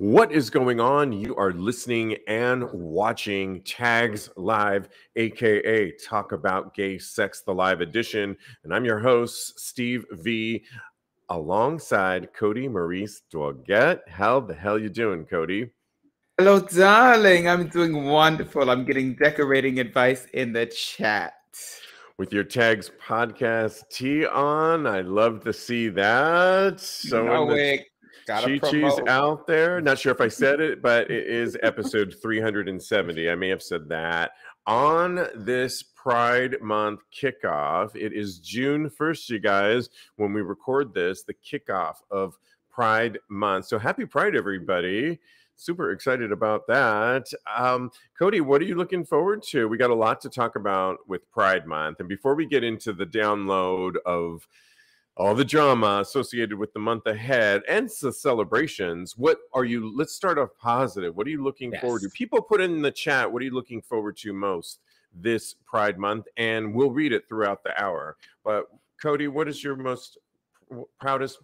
What is going on? You are listening and watching Tags Live, aka Talk About Gay Sex, the live edition. And I'm your host, Steve V, alongside Kodi Maurice Doggette. How the hell you doing, Kodi? Hello, darling. I'm doing wonderful. I'm getting decorating advice in the chat. With your tags podcast tee on, I love to see that. So no the- Chi Chi's out there. Not sure if I said it, but it is episode 370. I may have said that. On this Pride Month kickoff, it is June 1st, you guys, when we record this, the kickoff of Pride Month. So happy Pride, everybody. Super excited about that. Um, Kodi, what are you looking forward to? We got a lot to talk about with Pride Month. And before we get into the download of all the drama associated with the month ahead and the celebrations. What are you? Let's start off positive. What are you looking forward to? People put in the chat. What are you looking forward to most this Pride Month? And we'll read it throughout the hour. But Kodi, what is your most proudest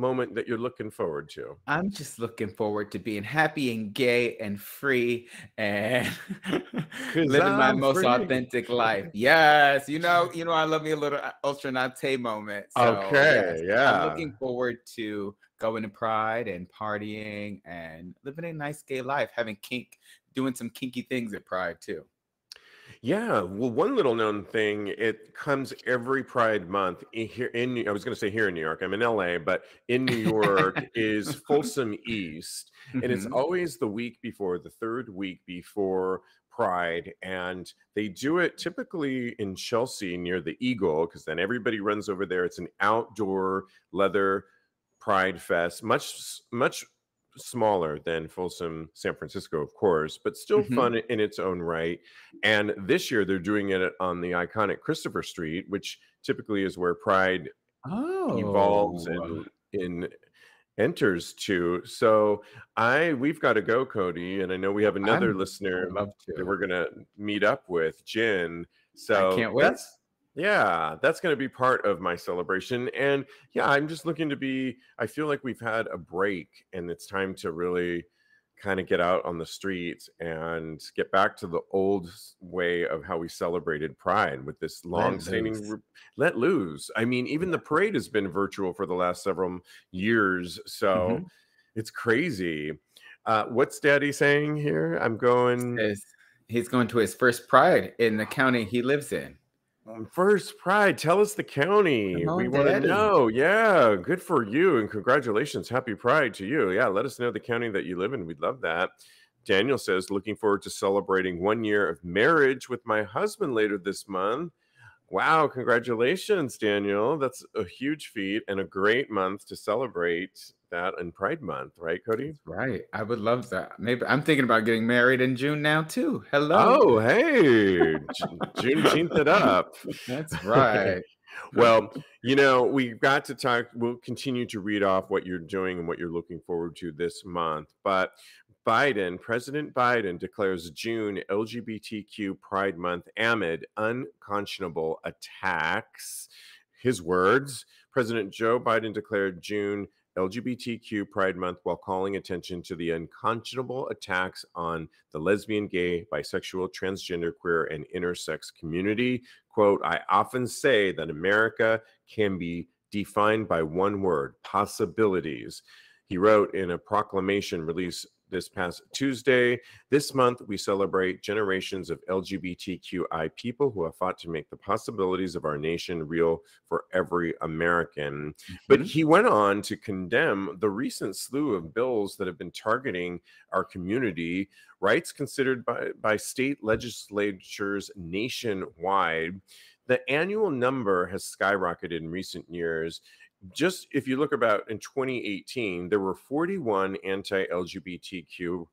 moment that you're looking forward to? I'm just looking forward to being happy and gay and free and living my I'm most free. authentic life. Yes, you know, you know, I love me a little uh, Ultra Naté moment. So, Okay, yes, yeah. I'm looking forward to going to Pride and partying and living a nice gay life, having kink, doing some kinky things at Pride too. Yeah, well, one little known thing, it comes every Pride Month i- here in, I was going to say here in New York, I'm in LA, but in New York is Folsom East. And it's Mhm. always the week before, the third week before Pride. And they do it typically in Chelsea near the Eagle, because then everybody runs over there. It's an outdoor leather Pride Fest, much, much smaller than Folsom, San Francisco, of course, but still Mhm. fun in its own right. And this year they're doing it on the iconic Christopher Street, which typically is where Pride oh, evolves and in enters to. So I we've got to go, Cody, and I know we have another I'm- listener that to. we're gonna meet up with, Jin. So I can't wait. that's- yeah, that's going to be part of my celebration. And yeah, I'm just looking to be, I feel like we've had a break and it's time to really kind of get out on the streets and get back to the old way of how we celebrated Pride with this long standing loose. let loose. I mean, even the parade has been virtual for the last several years. So Mhm. it's crazy. Uh, what's daddy saying here? I'm going. He's going to his first Pride in the county he lives in. Um, First Pride, tell us the county. We want to know. Yeah, good for you and congratulations. Happy Pride to you. Yeah, let us know the county that you live in. We'd love that. Daniel says, looking forward to celebrating one year of marriage with my husband later this month. Wow, congratulations, Daniel. That's a huge feat and a great month to celebrate that in Pride Month, right, Kodi? Right. I would love that. Maybe I'm thinking about getting married in June now too. Hello. Oh, hey, Ju- Juneteenth it up. That's right. Well, you know, we've got to talk. We'll continue to read off what you're doing and what you're looking forward to this month. But Biden, President Biden declares June LGBTQ Pride Month amid unconscionable attacks. His words President Joe Biden declared June LGBTQ Pride Month while calling attention to the unconscionable attacks on the lesbian, gay, bisexual, transgender, queer, and intersex community. Quote, I often say that America can be defined by one word possibilities. He wrote in a proclamation released this past Tuesday. This month, we celebrate generations of LGBTQI people who have fought to make the possibilities of our nation real for every American. But Mhm. he went on to condemn the recent slew of bills that have been targeting our community, rights considered by, by state legislatures nationwide. The annual number has skyrocketed in recent years. Just if you look about in 2018, there were 41 anti LGBTQ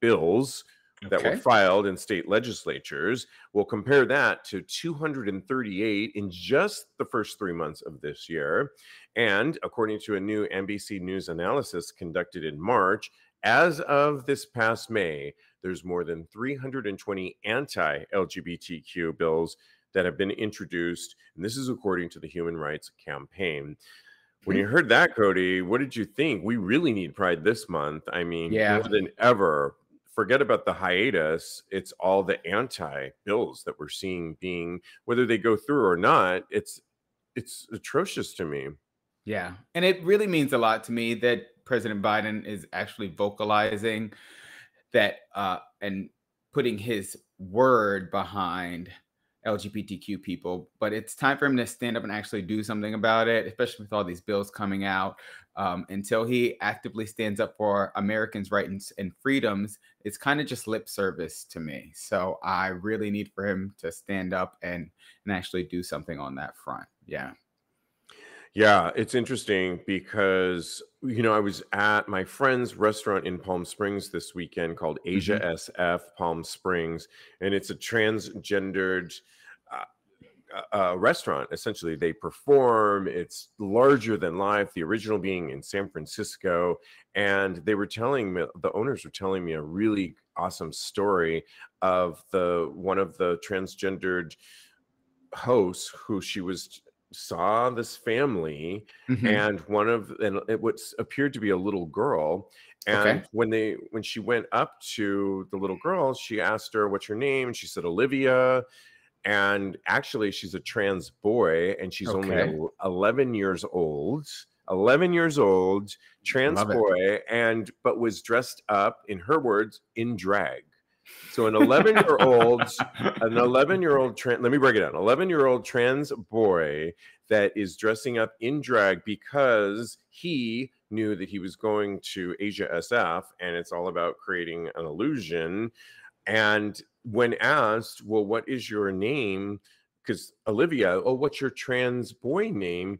bills that were filed in state legislatures. We'll compare that to 238 in just the first three months of this year. And according to a new NBC News analysis conducted in March, as of this past May, there's more than 320 anti LGBTQ bills that have been introduced. And this is according to the Human Rights Campaign. When you heard that, Kodi, what did you think? We really need Pride this month. I mean, Yeah. more than ever. Forget about the hiatus. It's all the anti bills that we're seeing being, whether they go through or not. It's it's atrocious to me. Yeah. And it really means a lot to me that President Biden is actually vocalizing that uh, and putting his word behind LGBTQ people. But it's time for him to stand up and actually do something about it, especially with all these bills coming out. Um, until he actively stands up for Americans' rights and freedoms, it's kind of just lip service to me. So I really need for him to stand up and and actually do something on that front. Yeah. Yeah, it's interesting because you know I was at my friend's restaurant in Palm Springs this weekend called Asia hmm SF Palm Springs, and it's a transgendered uh, uh, restaurant. Essentially, they perform. It's larger than life. The original being in San Francisco, and they were telling me the owners were telling me a really awesome story of the one of the transgendered hosts who she was saw this family hmm and one of and it was appeared to be a little girl Okay. and when they when she went up to the little girl she asked her what's your name and she said olivia and actually she's a trans boy and she's only Okay. el- 11 years old 11 years old trans Love it. boy and but was dressed up in her words in drag so an 11 year old an 11 year old trans let me break it down 11 year old trans boy that is dressing up in drag because he knew that he was going to asia sf and it's all about creating an illusion and when asked well what is your name because olivia oh what's your trans boy name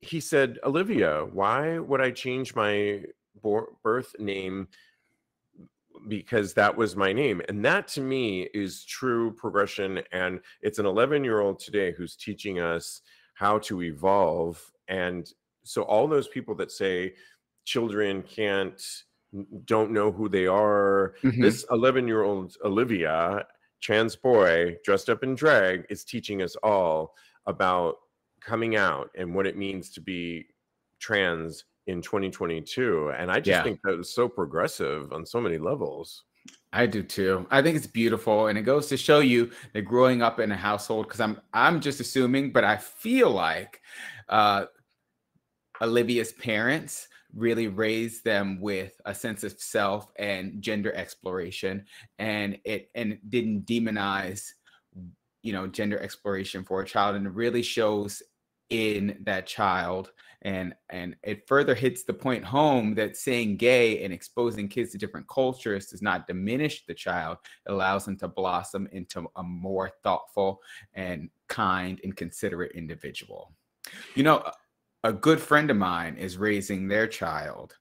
he said olivia why would i change my birth name because that was my name. And that to me is true progression. And it's an 11 year old today who's teaching us how to evolve. And so, all those people that say children can't, don't know who they are, hmm this 11 year old Olivia, trans boy dressed up in drag, is teaching us all about coming out and what it means to be trans in 2022 and i just Yeah. think that was so progressive on so many levels I do too. I think it's beautiful, and it goes to show you that growing up in a household. Because I'm, I'm just assuming, but I feel like uh, Olivia's parents really raised them with a sense of self and gender exploration, and it and didn't demonize, you know, gender exploration for a child, and it really shows in that child. And and it further hits the point home that saying gay and exposing kids to different cultures does not diminish the child. It allows them to blossom into a more thoughtful and kind and considerate individual. You know a good friend of mine is raising their child.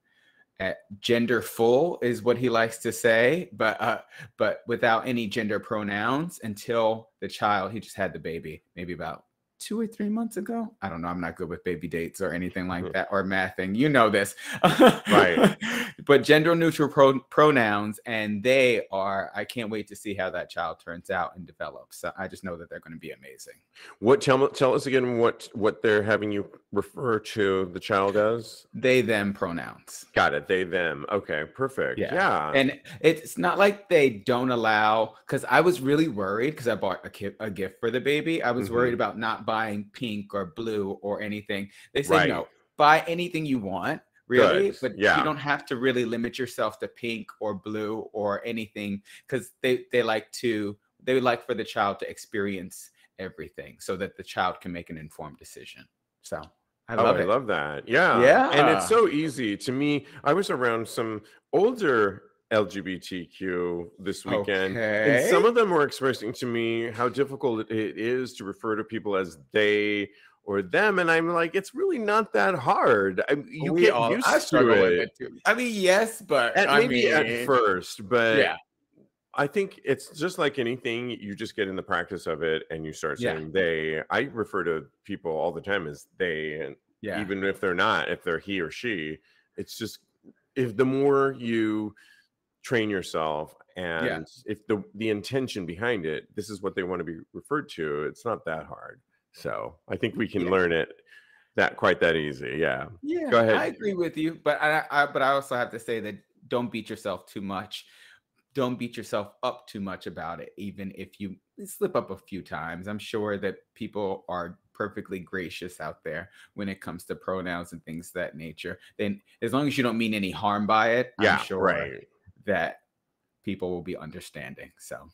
At gender full is what he likes to say but uh but without any gender pronouns until the child he just had the baby maybe about two or three months ago. I don't know. I'm not good with baby dates or anything like Mhm. that or mathing. You know this. Right. but gender neutral pro- pronouns, and they are, I can't wait to see how that child turns out and develops. So I just know that they're going to be amazing. what tell tell us again what what they're having you refer to the child as They, them pronouns. got it they them okay perfect Yeah. yeah, And it's not like they don't allow, because I was really worried because I bought a, ki- a gift for the baby. I was worried Mhm. about not buying pink or blue or anything. They say Right. no, buy anything you want, really, Good. but Yeah. you don't have to really limit yourself to pink or blue or anything because they, they like to, they like for the child to experience everything so that the child can make an informed decision. So I oh, love I it. love that. Yeah. Yeah. And it's so easy to me. I was around some older LGBTQ this weekend. And some of them were expressing to me how difficult it is to refer to people as they or them. And I'm like, it's really not that hard. I, you we get all used I to struggle with it. it too. I mean, yes, but At, I maybe at first, but yeah, I think it's just like anything. You just get in the practice of it and you start Yeah. saying they. I refer to people all the time as they, and yeah, even if they're not, if they're he or she, it's just if the more you train yourself and if the the intention behind it, this is what they want to be referred to, it's not that hard. So I think we can Yeah. learn it that quite that easy. Yeah. Yeah. Go ahead. I agree with you, but I, I but I also have to say that don't beat yourself too much. Don't beat yourself up too much about it, even if you slip up a few times. I'm sure that people are perfectly gracious out there when it comes to pronouns and things of that nature. Then as long as you don't mean any harm by it, Yeah. I'm sure Right. That people will be understanding. So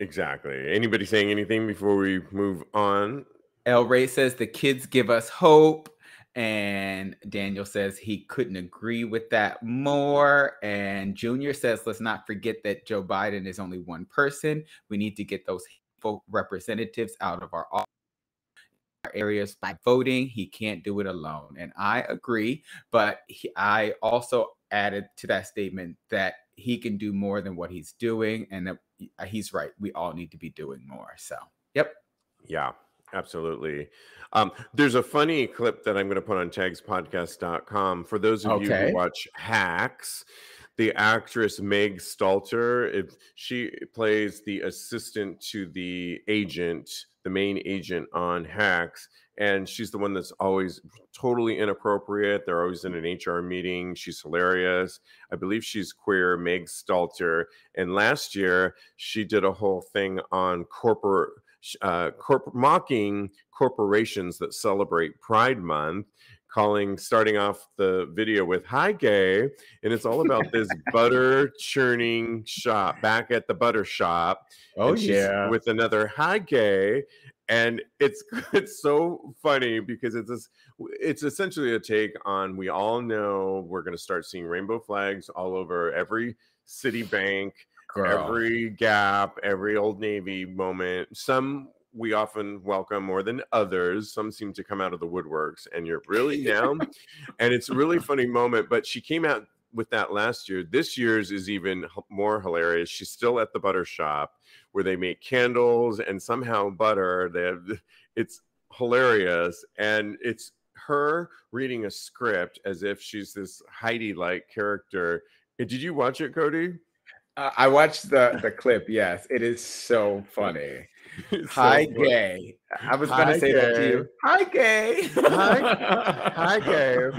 Exactly. Anybody saying anything before we move on? El Ray says the kids give us hope. And Daniel says he couldn't agree with that more. And Junior says, let's not forget that Joe Biden is only one person. We need to get those representatives out of our, our areas by voting. He can't do it alone. And I agree. But he, I also added to that statement that he can do more than what he's doing. And that he's right. We all need to be doing more. So, yep. Yeah, absolutely. Um, there's a funny clip that I'm going to put on tagspodcast.com for those of you who watch Hacks. The actress Meg Stalter, if she plays the assistant to the agent, the main agent on Hacks, and she's the one that's always totally inappropriate. They're always in an HR meeting. She's hilarious. I believe she's queer, Meg Stalter. And last year, she did a whole thing on corporate uh, corp- mocking corporations that celebrate Pride Month, calling starting off the video with "Hi, gay," and it's all about this butter churning shop back at the butter shop. Oh, she's with another "Hi, gay," and it's it's so funny because it's this, it's essentially a take on we all know we're going to start seeing rainbow flags all over every city bank Girl. every gap, every old navy moment. Some we often welcome more than others. Some seem to come out of the woodworks, and you're really now. and it's a really funny moment. But she came out with that last year. This year's is even more hilarious. She's still at the butter shop where they make candles and somehow butter. They have it's hilarious, and it's her reading a script as if she's this Heidi like character. Uh, Did you watch it, Kodi? Uh, I watched the the clip. Yes, it is so funny. It's so Hi, funny. gay. I was gonna say that to you. Hi, gay. Hi- hi, gay.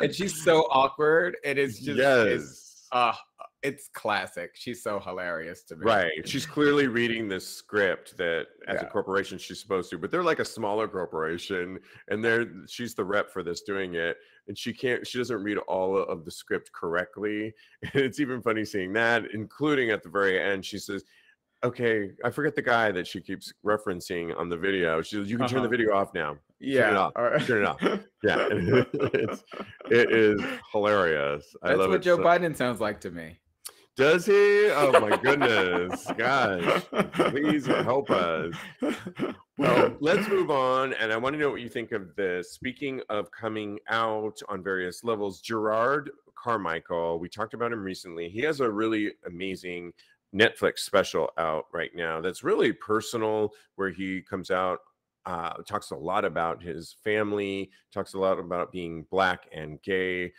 and she's so awkward. It is just it's, yes. uh, it's classic. She's so hilarious to me. Right. She's clearly reading this script that as a corporation she's supposed to, but they're like a smaller corporation and they're she's the rep for this doing it. And she can't she doesn't read all of the script correctly. And it's even funny seeing that, including at the very end, she says, Okay, I forget the guy that she keeps referencing on the video. She says, You can turn the Uh-huh. video off now. Yeah. off. or- Turn it off. Yeah. it's it is hilarious. I That's love what it Joe so- Biden sounds like to me. Does he? Oh my goodness. Gosh. Please help us. Well, let's move on. And I want to know what you think of this. Speaking of coming out on various levels, Jerrod Carmichael, we talked about him recently. He has a really amazing Netflix special out right now that's really personal, where he comes out, uh, talks a lot about his family, talks a lot about being black and gay.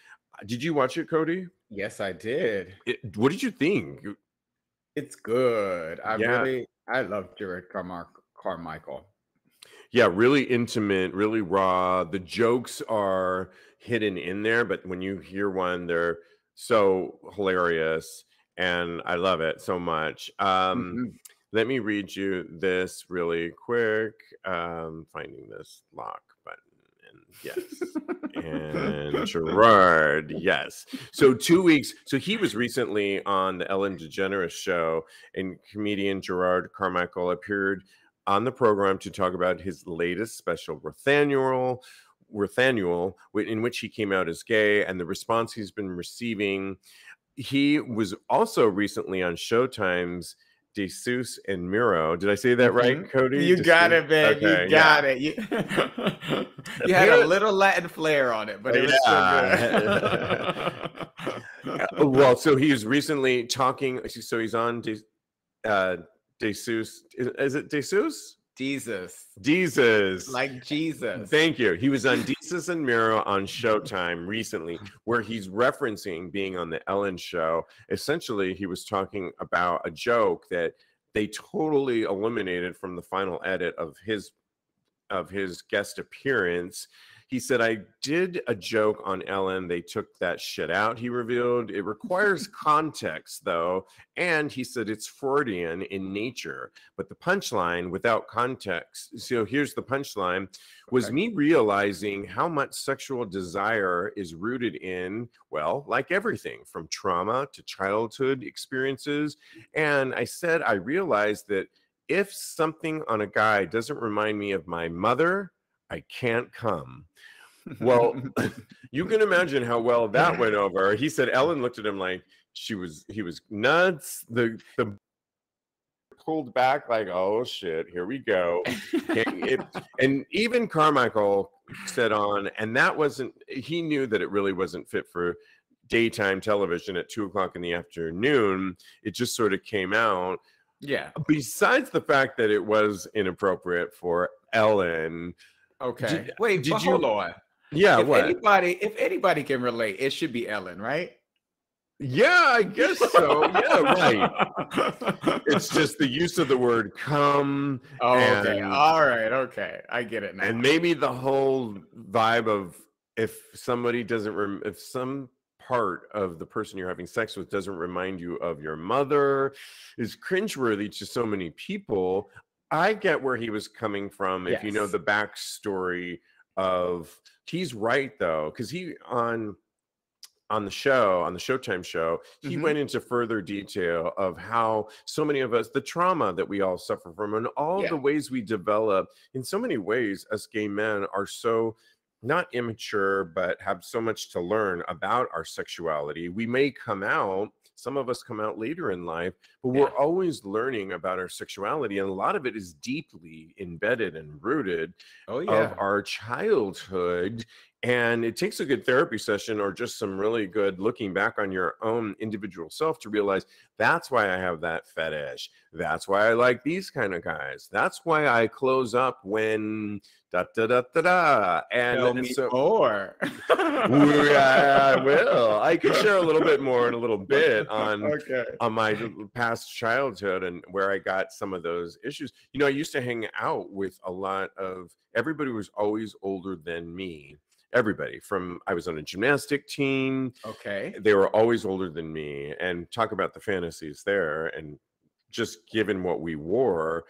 Did you watch it, Kodi? Yes, I did. It, what did you think? It's good. I Yeah. really, I love Jerrod Carmar- Carmichael. Yeah, really intimate, really raw. The jokes are hidden in there, but when you hear one, they're so hilarious. And I love it so much. Um, Mhm. Let me read you this really quick. Um, finding this lock button. And yes. and Jerrod, yes. So two weeks. So he was recently on the Ellen DeGeneres show, and comedian Jerrod Carmichael appeared on the program to talk about his latest special, Rothaniel, whi- in which he came out as gay, and the response he's been receiving. He was also recently on Showtime's Desus and Mero. Did I say that right, Mhm. Kodi? You got it, man. Okay, you yeah. got it. You, you had a little Latin flair on it, but it was Yeah. so good. Well, so he's recently talking. So he's on De, uh, Desus. Is, is it Desus? Jesus, Jesus. like Jesus. Thank you. He was on Jesus and Mero on Showtime recently, where he's referencing being on the Ellen show. Essentially, he was talking about a joke that they totally eliminated from the final edit of his of his guest appearance. He said, I did a joke on Ellen. They took that shit out, he revealed. It requires context, though. And he said it's Freudian in nature. But the punchline without context, so here's the punchline, was Okay. me realizing how much sexual desire is rooted in, well, like everything from trauma to childhood experiences. And I said, I realized that if something on a guy doesn't remind me of my mother, I can't come. Well, you can imagine how well that went over. He said Ellen looked at him like she was he was nuts. The the pulled back like, oh shit, here we go. It- and even Carmichael said on, and that wasn't he knew that it really wasn't fit for daytime television at two o'clock in the afternoon. It just sort of came out. yeah. Besides the fact that it was inappropriate for Ellen. Okay. Did- Wait, did you- on. Yeah, if what? anybody, if anybody can relate, it should be Ellen, right? Yeah, I guess so. Yeah, right. It's just the use of the word come Oh, okay. All right. Okay. I get it now. and maybe the whole vibe of if somebody doesn't rem- if some part of the person you're having sex with doesn't remind you of your mother is cringeworthy to so many people i get where he was coming from if you know the backstory of he's right though because he on on the show on the showtime show he Mhm. went into further detail of how so many of us the trauma that we all suffer from and all Yeah. the ways we develop in so many ways us gay men are so not immature but have so much to learn about our sexuality we may come out some of us come out later in life but Yeah. we're always learning about our sexuality and a lot of it is deeply embedded and rooted oh yeah. of our childhood. And it takes a good therapy session or just some really good looking back on your own individual self to realize that's why I have that fetish. That's why I like these kind of guys. That's why I close up when da da da da da. And, Tell me so more. we- I will. I can share a little bit more in a little bit on okay. on my past childhood and where I got some of those issues. You know, I used to hang out with a lot of everybody was always older than me. Everybody from I was on a gymnastic team. Okay. They were always older than me. And talk about the fantasies there. And just given what we wore,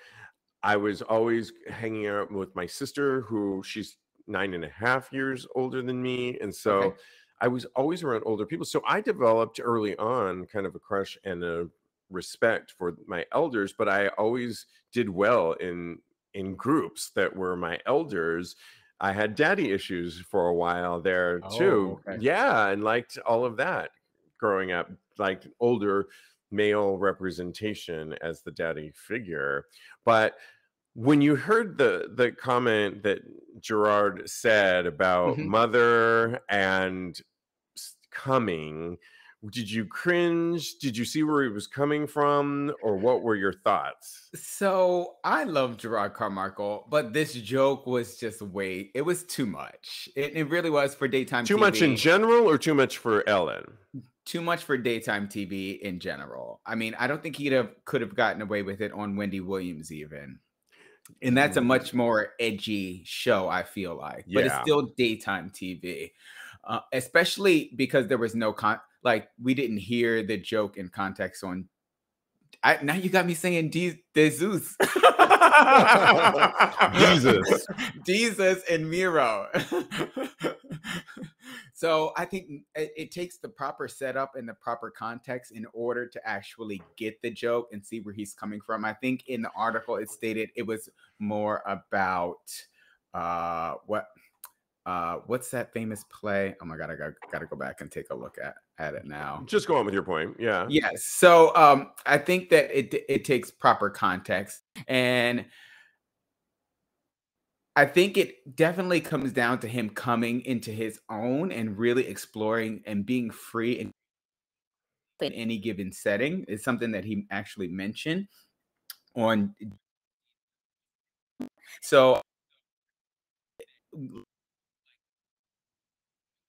I was always hanging out with my sister, who she's nine and a half years older than me. And so Okay. I was always around older people. So I developed early on kind of a crush and a respect for my elders, but I always did well in in groups that were my elders. I had daddy issues for a while there too. Oh, okay. Yeah, and liked all of that growing up, like older male representation as the daddy figure. But when you heard the the comment that Jerrod said about Mhm. mother and coming, did you cringe? Did you see where he was coming from, or what were your thoughts? So I love Jerrod Carmichael, but this joke was just way. It was too much. It, it really was for daytime. TV. Too much in general, or too much for Ellen? too much for daytime TV in general. I mean, I don't think he'd have could have gotten away with it on Wendy Williams even. And that's a Mm. much more edgy show, I feel like. But it's still daytime TV. Uh, especially because there was no con like we didn't hear the joke in context on I now you got me saying Jesus. Jesus. Jesus and Mero. so I think it, it takes the proper setup and the proper context in order to actually get the joke and see where he's coming from. I think in the article it stated it was more about uh what uh what's that famous play? Oh my god, I got, gotta go back and take a look at at it now. Just go on with your point. Yeah. Yes. So um I think that it it takes proper context and I think it definitely comes down to him coming into his own and really exploring and being free in, in any given setting is something that he actually mentioned on so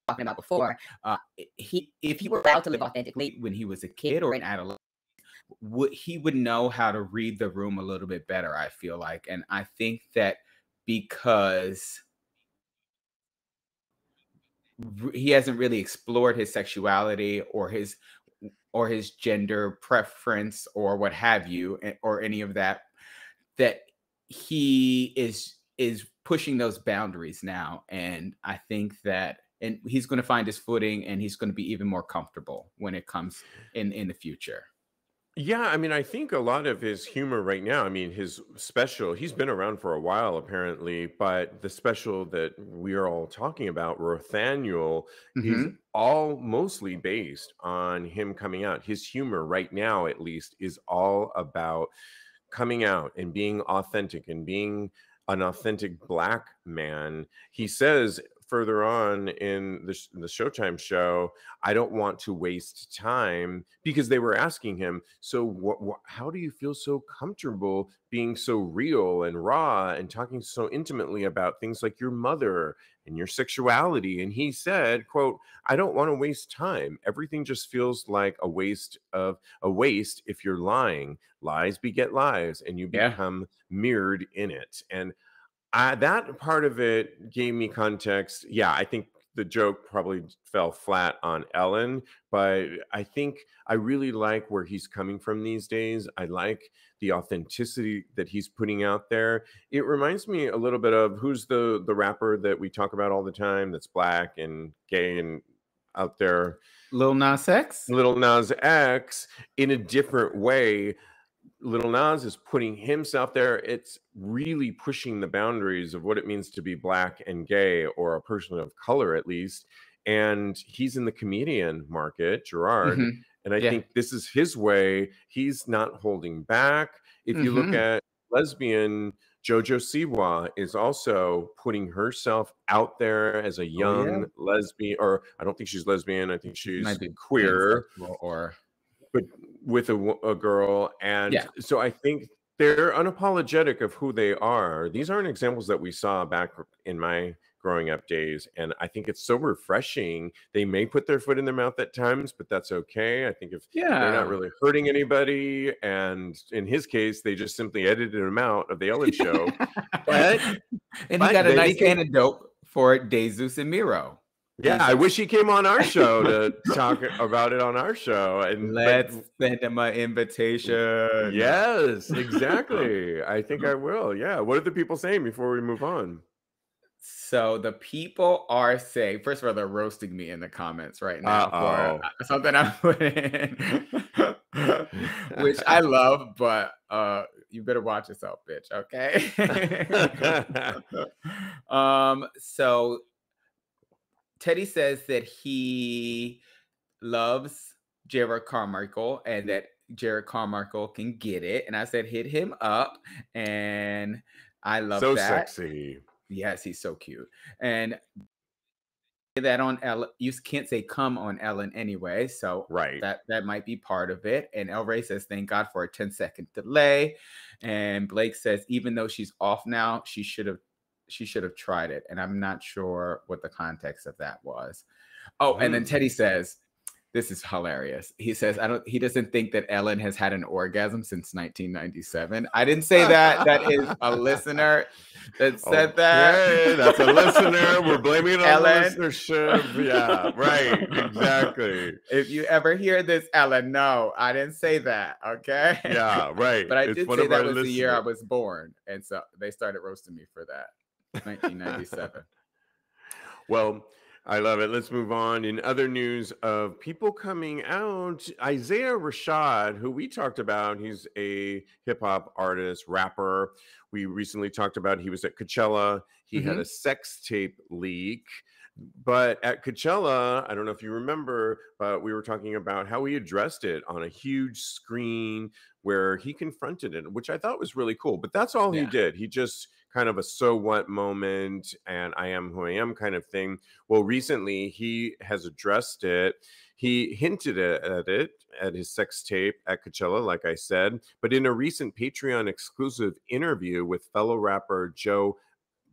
talking about before, uh, he if he were allowed to live authentically when he was a kid or an adolescent, would he would know how to read the room a little bit better. I feel like, and I think that because he hasn't really explored his sexuality or his or his gender preference or what have you or any of that that he is is pushing those boundaries now and i think that and he's going to find his footing and he's going to be even more comfortable when it comes in in the future yeah, I mean, I think a lot of his humor right now, I mean, his special, he's been around for a while apparently, but the special that we are all talking about, Rothaniel, is hmm all mostly based on him coming out. His humor right now, at least, is all about coming out and being authentic and being an authentic black man. He says further on in the, the Showtime show, I don't want to waste time because they were asking him, so how do you feel so comfortable being so real and raw and talking so intimately about things like your mother and your sexuality? And he said, quote, I don't want to waste time. Everything just feels like a waste of a waste if you're lying. Lies beget lies and you yeah become mirrored in it. And I, that part of it gave me context. Yeah, I think the joke probably fell flat on Ellen, but I think I really like where he's coming from these days. I like the authenticity that he's putting out there. It reminds me a little bit of who's the the rapper that we talk about all the time that's black and gay and out there. Lil Nas X. Little Nas X in a different way Little Nas is putting himself there. It's really pushing the boundaries of what it means to be black and gay or a person of color, at least. And he's in the comedian market, Jerrod. hmm And I Yeah. think this is his way. He's not holding back. If you look hmm at lesbian, Jojo Siwa is also putting herself out there as a Oh yeah. young lesbian, or I don't think she's lesbian. I think she's queer or but with a, a girl and yeah. so i think they're unapologetic of who they are these aren't examples that we saw back in my growing up days and i think it's so refreshing they may put their foot in their mouth at times but that's okay i think if yeah. they're not really hurting anybody and in his case they just simply edited him out of the ellen show but and he got a nice antidote for Jesus and Mero. Yeah i wish he came on our show to talk about it on our show and Let's send him an invitation. Yes, exactly. I think I will. Yeah. What are the people saying before we move on? So the people are saying, first of all, they're roasting me in the comments right now for Uh-oh. uh, something I put in, which I love, but uh, you better watch yourself, bitch. Okay. um. So Teddy says that he loves Jerrod Carmichael and mm. that Jerrod Carmichael can get it, and I said hit him up, and I love so that. sexy. Yes, he's so cute. And that on Ellen, you can't say come on Ellen anyway, so Right. that that might be part of it. And El Rey says, "Thank God for a 10 second delay." And Blake says, even though she's off now, she should have she should have tried it. And I'm not sure what the context of that was. Oh, and then Mm. Teddy says, "This is hilarious." He says, "I don't." He doesn't think that Ellen has had an orgasm since 1997. I didn't say that. That is a listener that said that. That's a listener. We're blaming it on Ellen. listenership. Yeah, right. Exactly. If you ever hear this, Ellen, no, I didn't say that. Okay. Yeah, right. But I It's did say that was the year I was born. And so they started roasting me for that. 1997. Well, I love it. Let's move on. In other news of people coming out, Isaiah Rashad, who we talked about, he's a hip hop artist, rapper. We recently talked about he was at Coachella. He had Mhm. a sex tape leak. But at Coachella, I don't know if you remember, but we were talking about how he addressed it on a huge screen where he confronted it, which I thought was really cool. But that's all he did. He just kind of a so what moment and I am who I am kind of thing. Well, recently he has addressed it. He hinted at it at his sex tape at Coachella, like I said, but in a recent Patreon exclusive interview with fellow rapper Joe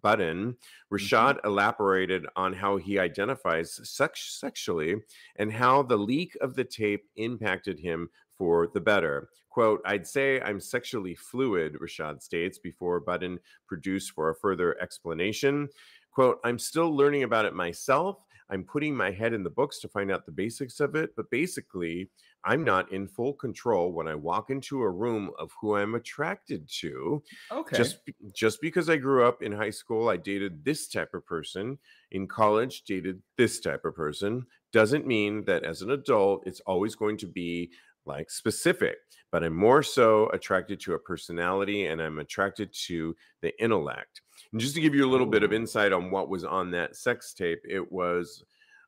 Budden, mm-hmm. Rashad elaborated on how he identifies sex- sexually and how the leak of the tape impacted him for the better. Quote, I'd say I'm sexually fluid, Rashad states before Budden produced for a further explanation. Quote, I'm still learning about it myself. I'm putting my head in the books to find out the basics of it, but basically, I'm not in full control when I walk into a room of who I'm attracted to. Okay. Just just because I grew up in high school, I dated this type of person, in college dated this type of person, doesn't mean that as an adult it's always going to be like specific, but I'm more so attracted to a personality and I'm attracted to the intellect. And just to give you a little bit of insight on what was on that sex tape, it was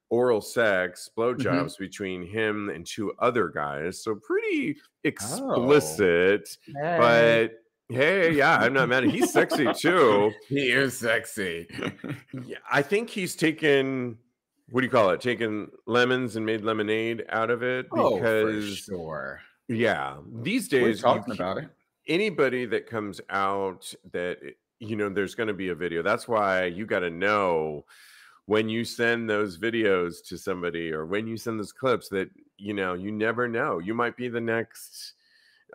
oral sex, Mhm. blowjobs between him and two other guys. So pretty Oh. explicit, Hey. but hey, yeah, I'm not mad. He's sexy too. he is sexy. Yeah, I think he's taken what do you call it? Taken lemons and made lemonade out of it oh, for because sure. yeah, these We're days you talking about it. anybody that comes out that you know there's going to be a video. That's why you got to know when you send those videos to somebody or when you send those clips that you know you never know. You might be the next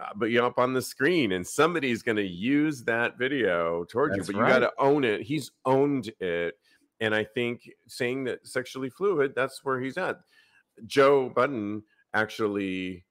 uh, but you're up on the screen and somebody's going to use that video towards That's you but you got to own it he's owned it and i think saying that sexually fluid that's where he's at. Joe Budden actually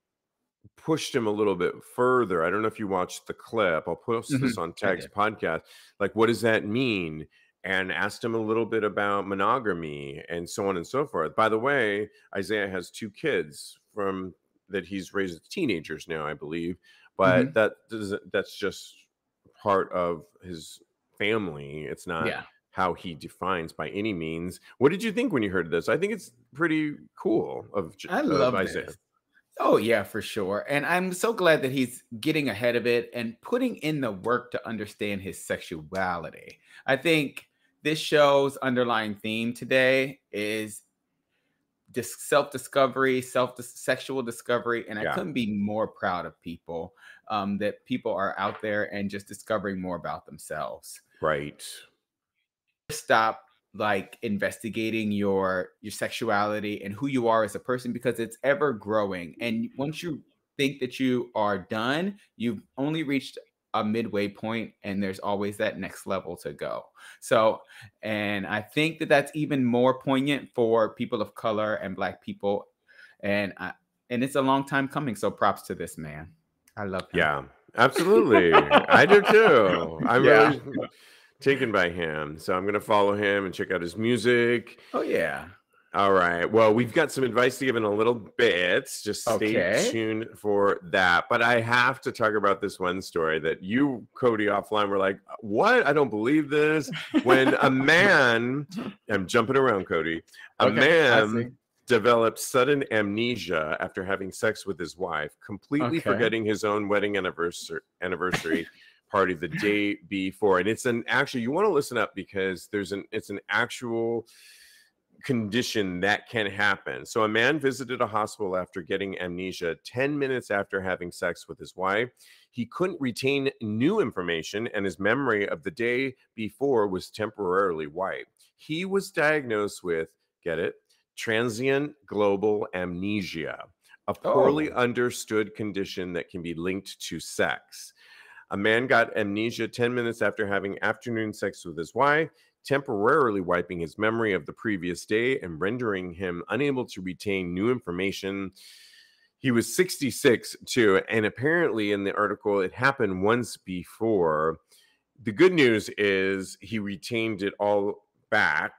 pushed him a little bit further. I don't know if you watched the clip. I'll post this Mhm, on tag's podcast. Like what does that mean? And asked him a little bit about monogamy and so on and so forth. By the way isaiah has two kids from that he's raised as teenagers now i believe but Mhm. that doesn't that's just part of his family. It's not Yeah. How he defines by any means what did you think when you heard this i think it's pretty cool of, I of love isaiah this. Oh yeah, for sure. And I'm so glad that he's getting ahead of it and putting in the work to understand his sexuality. I think this show's underlying theme today is dis- self-discovery, self-sexual discovery, and I Yeah. couldn't be more proud of people um, that people are out there and just discovering more about themselves. right stop like investigating your your sexuality and who you are as a person because it's ever growing. And once you think that you are done you've only reached a midway point and there's always that next level to go. So and i think that that's even more poignant for people of color and black people. And I, and it's a long time coming so props to this man. I love him. Yeah absolutely. I do too. I'm Yeah. really taken by him so i'm gonna follow him and check out his music oh yeah All right. Well, we've got some advice to give in a little bit. Just stay Okay. tuned for that. But I have to talk about this one story that you, Kodi, offline were like, what? I don't believe this. When a man, I'm jumping around, Kodi, a Okay, man developed sudden amnesia after having sex with his wife, completely Okay. forgetting his own wedding anniversary anniversary party the day before. And it's an actually you want to listen up because there's an it's an actual condition that can happen. So, a man visited a hospital after getting amnesia 10 minutes after having sex with his wife. He couldn't retain new information, and his memory of the day before was temporarily wiped. He was diagnosed with, get it, transient global amnesia, a poorly Oh. understood condition that can be linked to sex. A man got amnesia 10 minutes after having afternoon sex with his wife temporarily wiping his memory of the previous day and rendering him unable to retain new information. He was 66 too, and apparently in the article, it happened once before. The good news is he retained it all back,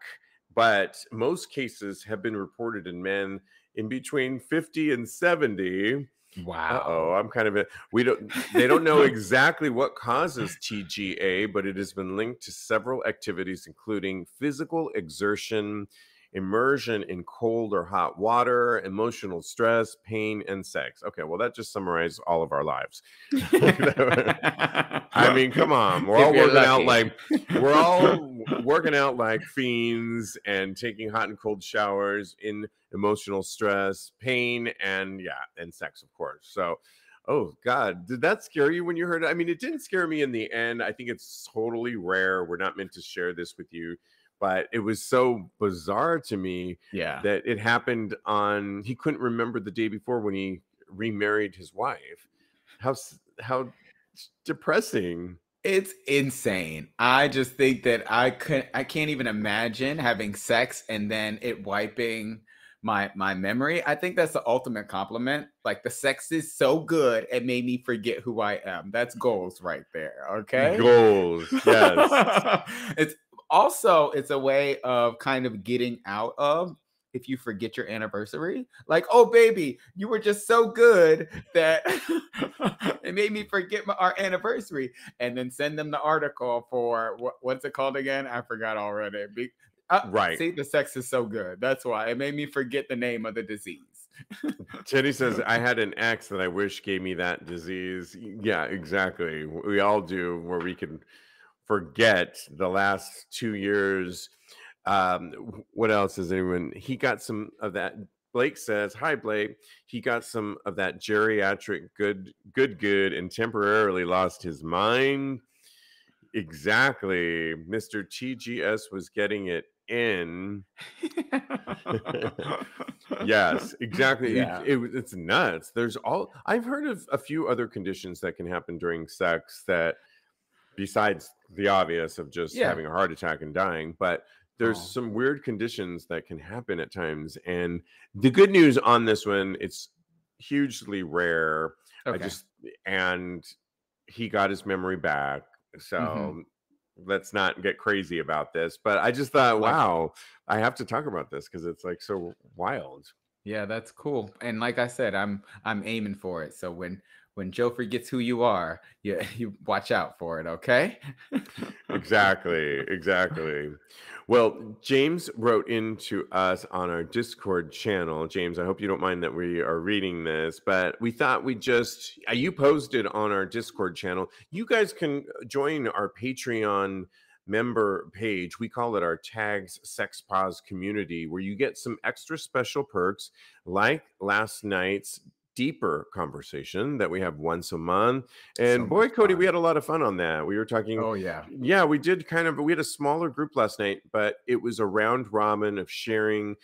but most cases have been reported in men in between 50 and 70. Wow. Uh-oh, I'm kind of a we don't they don't know exactly what causes TGA, but it has been linked to several activities including physical exertion, immersion in cold or hot water, emotional stress, pain and sex. Okay, well that just summarizes all of our lives. I mean, come on. We're If all working out like we're all working out like fiends and taking hot and cold showers in emotional stress, pain, and yeah, and sex, of course. So, oh God, did that scare you when you heard it? I mean, it didn't scare me in the end. I think it's totally rare. We're not meant to share this with you, but it was so bizarre to me yeah that it happened on he couldn't remember the day before when he remarried his wife. How how depressing. It's insane. I just think that I could I can't even imagine having sex and then it wiping my my memory. I think that's the ultimate compliment. Like the sex is so good, it made me forget who I am. That's goals right there. Okay. Goals. Yes. it's also it's a way of kind of getting out of if you forget your anniversary. Like, oh baby, you were just so good that it made me forget my, our anniversary, and then send them the article for what, what's it called again? I forgot already. Be, uh, Right. See, the sex is so good. That's why it made me forget the name of the disease. Teddy says, I had an ex that I wish gave me that disease. Yeah, exactly. We all do, where we can forget the last two years. Um, what else is anyone? He got some of that. Blake says, Hi, Blake. He got some of that geriatric good, good, good, and temporarily lost his mind. Exactly. Mr. TGS was getting it in. yes exactly Yeah. it, was- it's nuts there's all i've heard of a few other conditions that can happen during sex that besides the obvious of just Yeah. having a heart attack and dying but there's Oh. some weird conditions that can happen at times and the good news on this one it's hugely rare i Okay. just and he got his memory back so Mm-hmm. let's not get crazy about this but i just thought wow i have to talk about this because it's like so wild Yeah, that's cool. And like I said, I'm I'm aiming for it. So when when Joe forgets who you are, you you watch out for it, okay? exactly exactly well james wrote into us on our discord channel james i hope you don't mind that we are reading this but we thought we just uh, you posted on our discord channel you guys can join our patreon member page we call it our tags sex pause community where you get some extra special perks like last night's deeper conversation that we have once a month and So boy Kodi we had a lot of fun on that we were talking Oh yeah. yeah, we did kind of. We had a smaller group last night, but it was a round robin of sharing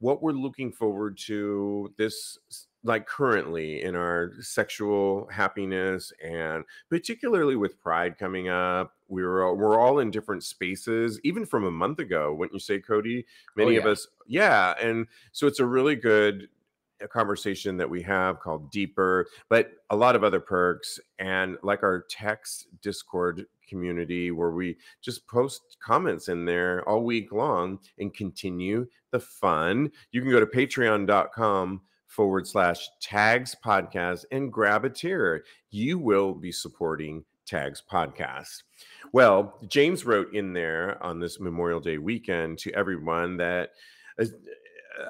what we're looking forward to this like currently in our sexual happiness and particularly with pride coming up we were all, we're all in different spaces even from a month ago wouldn't you say Kodi oh, many of yeah. us yeah and so it's a really good uh, conversation that we have called deeper but a lot of other perks and like our text discord community where we just post comments in there all week long and continue the fun. You can go to patreon.com forward slash tags podcast and grab a tier. You will be supporting tags podcast. Well james wrote in there on this memorial day weekend to everyone that uh,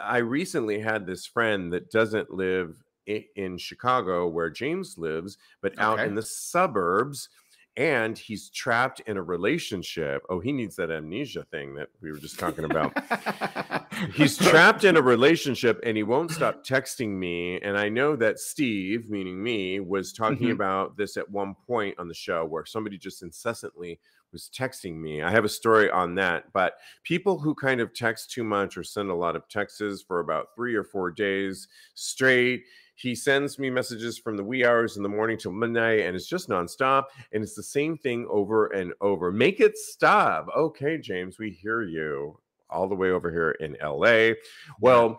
I recently had this friend that doesn't live in Chicago where James lives, but out Okay. in the suburbs. And he's trapped in a relationship. Oh, he needs that amnesia thing that we were just talking about. he's trapped in a relationship and he won't stop texting me. And I know that Steve, meaning me, was talking Mhm. about this at one point on the show where somebody just incessantly was texting me. I have a story on that, but people who kind of text too much or send a lot of texts for about three or four days straight. He sends me messages from the wee hours in the morning till midnight, and it's just nonstop. And it's the same thing over and over. Make it stop. Okay, James, we hear you all the way over here in LA. Well,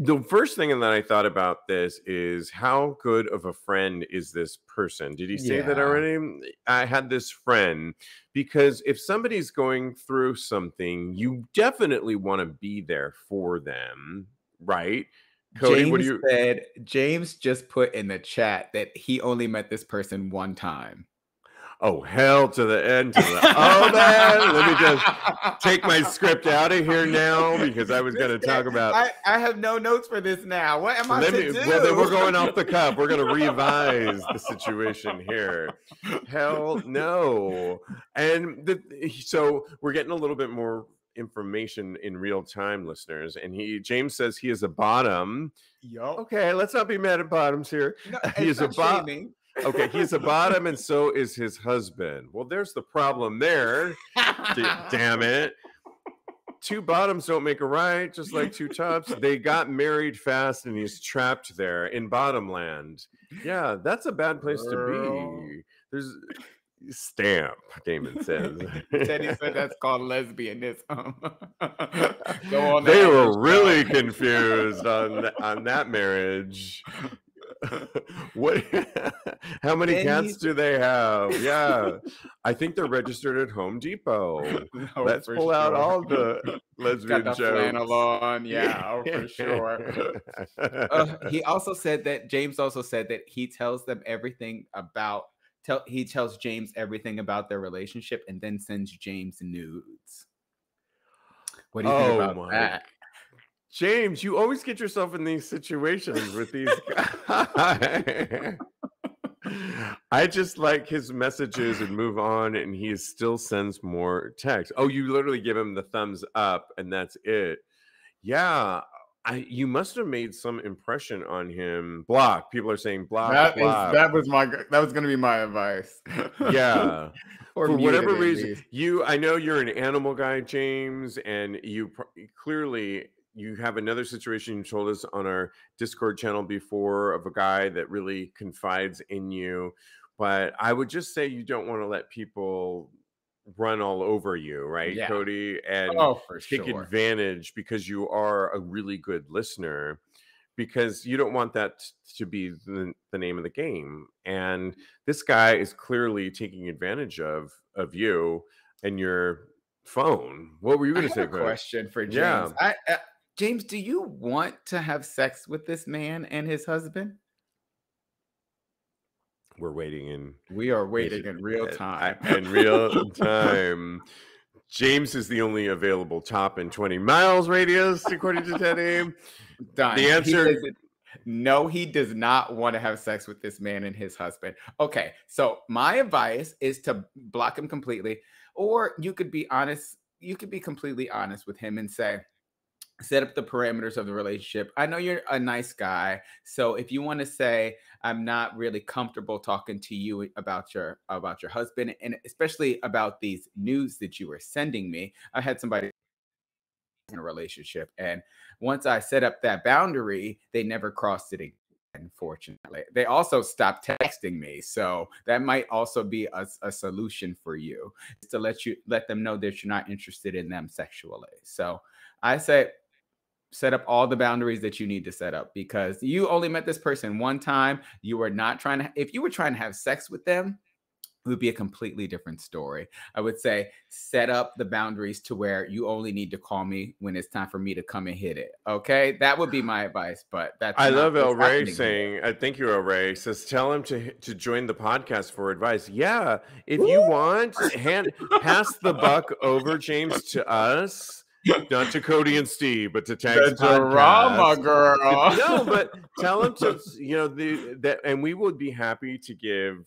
the first thing that I thought about this is how good of a friend is this person? Did he say that already? I had this friend because if somebody's going through something, you definitely want to be there for them, right? Kodi, James what do you said James just put in the chat that he only met this person one time. Oh, hell to the end to the oh man. Let me just take my script out of here now because I was going to talk about I, I have no notes for this now. What am I Let to me, do? well, then we're going off the cuff. We're going to revise the situation here. Hell no. And the, so we're getting a little bit more information in real time, listeners. And he, James says he is a bottom. Yup. Okay, let's not be mad at bottoms here. No, He is a not bo- shaming. Okay, he's a bottom, and so is his husband. Well, there's the problem there. D- damn it. two bottoms don't make a right, just like two tops. They got married fast and he's trapped there in bottom land. Yeah, that's a bad place to be. There's stamp, Damon says. Teddy said that's called lesbianism. they were really confused on on that marriage. what how many cats do they have yeah i think they're registered at home depot no, let's pull sure. out all the lesbian Got the jokes. flannel on yeah oh, for sure uh, he also said that james also said that he tells them everything about tell he tells james everything about their relationship and then sends james nudes what do you oh think about that James, you always get yourself in these situations with these guys. I just like his messages and move on, and he still sends more text. Oh, you literally give him the thumbs up, and that's it. Yeah, I, you must have made some impression on him. Block. People are saying block. That, block. Is, that was my. That was going to be my advice. yeah. Or for whatever reason, you. I know you're an animal guy, James, and you clearly you have another situation you told us on our Discord channel before of a guy that really confides in you. But I would just say you don't want to let people run all over you, right, yeah. Kodi? And oh, take sure. advantage because you are a really good listener because you don't want that to be the, the, name of the game and mm-hmm. this guy is clearly taking advantage of of you and your phone what were you going to say a question for james yeah. I, I, James, do you want to have sex with this man and his husband? We're waiting in. We are waiting in real time. In real time. James is the only available top in 20 miles radius, according to Teddy. Done. The answer. He no, he does not want to have sex with this man and his husband. Okay, so my advice is to block him completely, or you could be honest. You could be completely honest with him and say, set up the parameters of the relationship. I know you're a nice guy, so if you want to say I'm not really comfortable talking to you about your about your husband and especially about these news that you were sending me. I had somebody in a relationship and once I set up that boundary, they never crossed it again unfortunately. They also stopped texting me. So that might also be a, a, solution for you to let you let them know that you're not interested in them sexually. So I say set up all the boundaries that you need to set up because you only met this person one time. You were not trying to, if you were trying to have sex with them, it would be a completely different story. I would say set up the boundaries to where you only need to call me when it's time for me to come and hit it. Okay, that would be my advice. But that's I love El Ray saying, I thank you, El Ray says, tell him to to join the podcast for advice. Yeah, if you want, hand pass the buck over, James, to us not to Kodi and Steve, but to Tags the drama girl. no, but tell him to you know the that, and we would be happy to give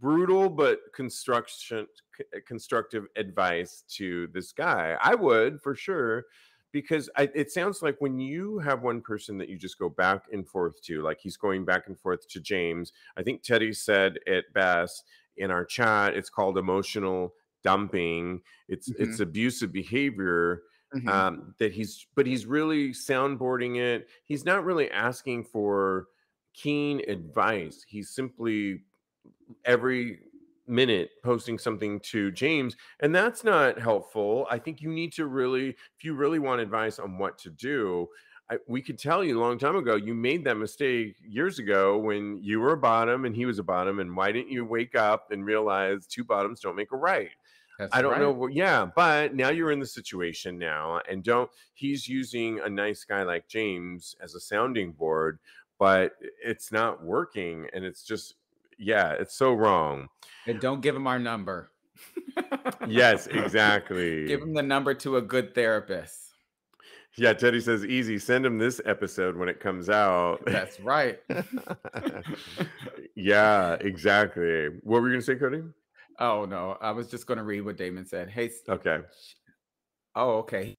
brutal but construction uh, constructive advice to this guy. I would for sure because I, it sounds like when you have one person that you just go back and forth to, like he's going back and forth to James. I think Teddy said it best in our chat. It's called emotional dumping. It's mm-hmm. it's abusive behavior mm-hmm. um, that he's but he's really soundboarding it. He's not really asking for keen advice. He's simply every minute posting something to James and that's not helpful. I think you need to really if you really want advice on what to do, I, we could tell you a long time ago you made that mistake years ago when you were a bottom and he was a bottom and why didn't you wake up and realize two bottoms don't make a right that's I don't right. know. Yeah, but now you're in the situation now, and don't. He's using a nice guy like James as a sounding board, but it's not working, and it's just yeah, it's so wrong. And don't give him our number. yes, exactly. Give him the number to a good therapist. Yeah, Teddy says easy. Send him this episode when it comes out. That's right. yeah, exactly. What were you gonna say, Kodi? Oh no, I was just going to read what Damon said. Hey, okay. Oh, okay.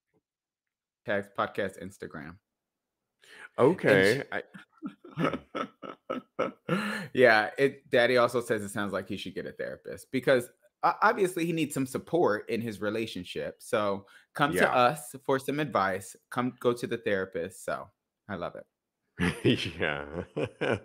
Tags podcast Instagram. Okay. yeah, it. Daddy also says it sounds like he should get a therapist because obviously he needs some support in his relationship. So come Yeah. to us for some advice. Come go to the therapist. So I love it. yeah.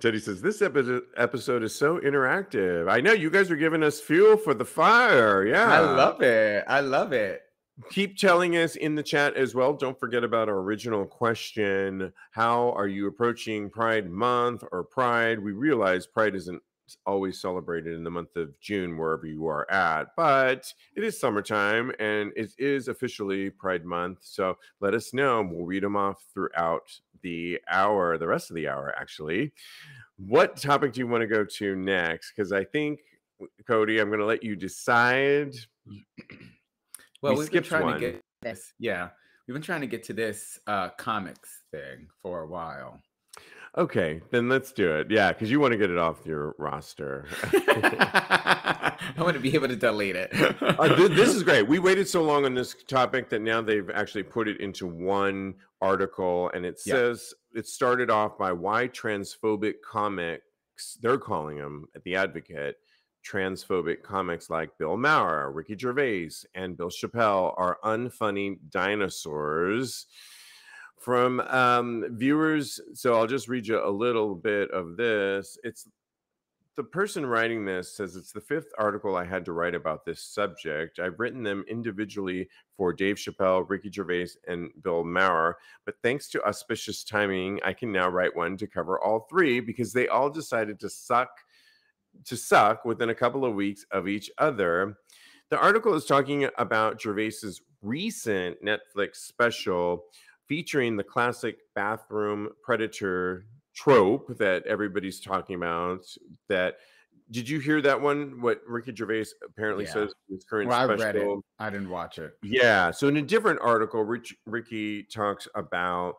Teddy says this episode episode is so interactive. I know you guys are giving us fuel for the fire. Yeah. I love it. I love it. keep telling us in the chat as well. Don't forget about our original question. How are you approaching Pride Month or Pride? We realize Pride isn't always celebrated in the month of June wherever you are at, but it is summertime and it is officially Pride Month. So let us know. We'll read them off throughout the hour, the rest of the hour, actually. What topic do you want to go to next? Because I think, Kodi, I'm going to let you decide. Well, We have been trying one. to get this. Yeah. We've been trying to get to this uh comics thing for a while. Okay, then let's do it. Yeah, because you want to get it off your roster. I want to be able to delete it. Uh, th- this is great. We waited so long on this topic that now they've actually put it into one article, and it Yeah. says it started off by why transphobic comics. They're calling them at the Advocate. Transphobic comics like Bill Maher, Ricky Gervais, and Bill Chappelle are unfunny dinosaurs. From um, viewers, so I'll just read you a little bit of this. It's the person writing this says it's the fifth article I had to write about this subject. I've written them individually for Dave Chappelle, Ricky Gervais, and Bill Maher, but thanks to auspicious timing, I can now write one to cover all three because they all decided to suck to suck within a couple of weeks of each other. The article is talking about Gervais's recent Netflix special featuring the classic bathroom predator trope that everybody's talking about. That did you hear that one? What Ricky Gervais apparently Yeah. says in his current well, I read it. I didn't watch it. Yeah. So in a different article, Rich, Ricky talks about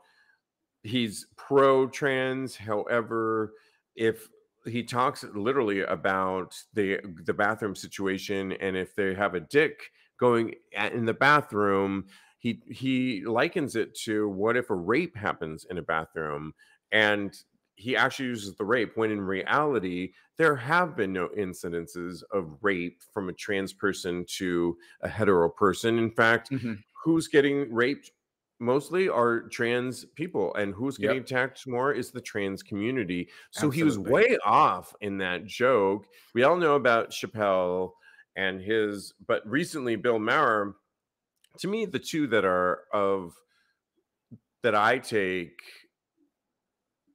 he's pro trans. However, if he talks literally about the the bathroom situation, and if they have a dick going in the bathroom, he he likens it to what if a rape happens in a bathroom, and he actually uses the rape when in reality there have been no incidences of rape from a trans person to a hetero person. In fact, Mhm. who's getting raped mostly are trans people and who's getting Yep. attacked more is the trans community so he was way off in that joke we all know about chappelle and his but recently bill maher to me the two that are of that i take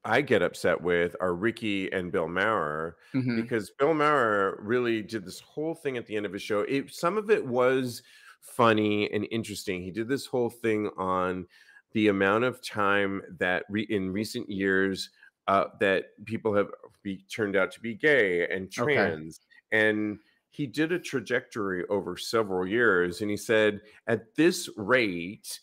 i get upset with are ricky and bill maher Mhm. because Bill Maher really did this whole thing at the end of his show. It, some of it was funny and interesting. He did this whole thing on the amount of time that re, in recent years uh, that people have be, turned out to be gay and Okay. trans, and he did a trajectory over several years. And he said, at this rate,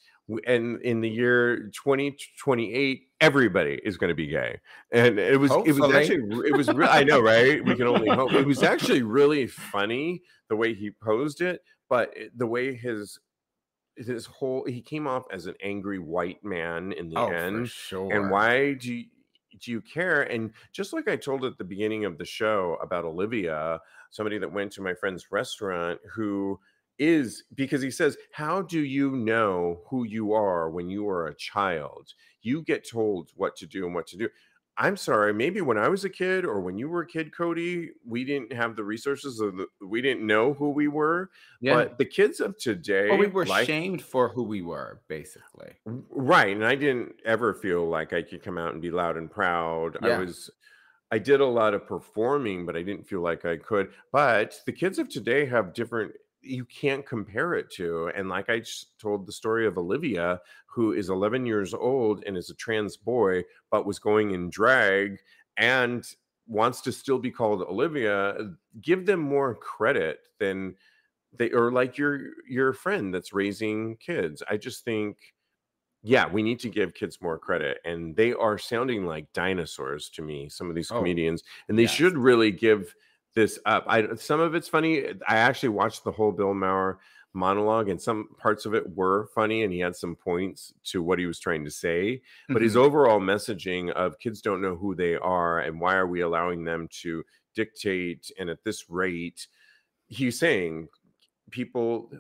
and in the year 2028 everybody is going to be gay and it was it was actually it was re- i know right we can only hope it was actually really funny the way he posed it but the way his his whole he came off as an angry white man in the Oh, for end sure. and why do you, do you care? And just like i told at the beginning of the show about olivia somebody that went to my friend's restaurant who is because he says how do you know who you are when you are a child? You get told what to do and what to do i'm sorry maybe when i was a kid or when you were a kid Kodi we didn't have the resources of the, we didn't know who we were Yeah. but the kids of today well, we were like shamed for who we were, basically. Right. And I didn't ever feel like I could come out and be loud and proud. I was, I did a lot of performing, but I didn't feel like I could. But the kids of today have different, you can't compare it to. And like I just told the story of Olivia, who is 11 years old and is a trans boy, but was going in drag and wants to still be called Olivia, uh, give them more credit than they or like your your friend that's raising kids. I just think yeah, we need to give kids more credit. And they are sounding like dinosaurs to me, some of these Oh, comedians. And they yes. should really give this up. I some of it's funny. I actually watched the whole Bill Maher monologue, and some parts of it were funny, and he had some points to what he was trying to say. But his Mhm. overall messaging of kids don't know who they are and why are we allowing them to dictate and at this rate he's saying people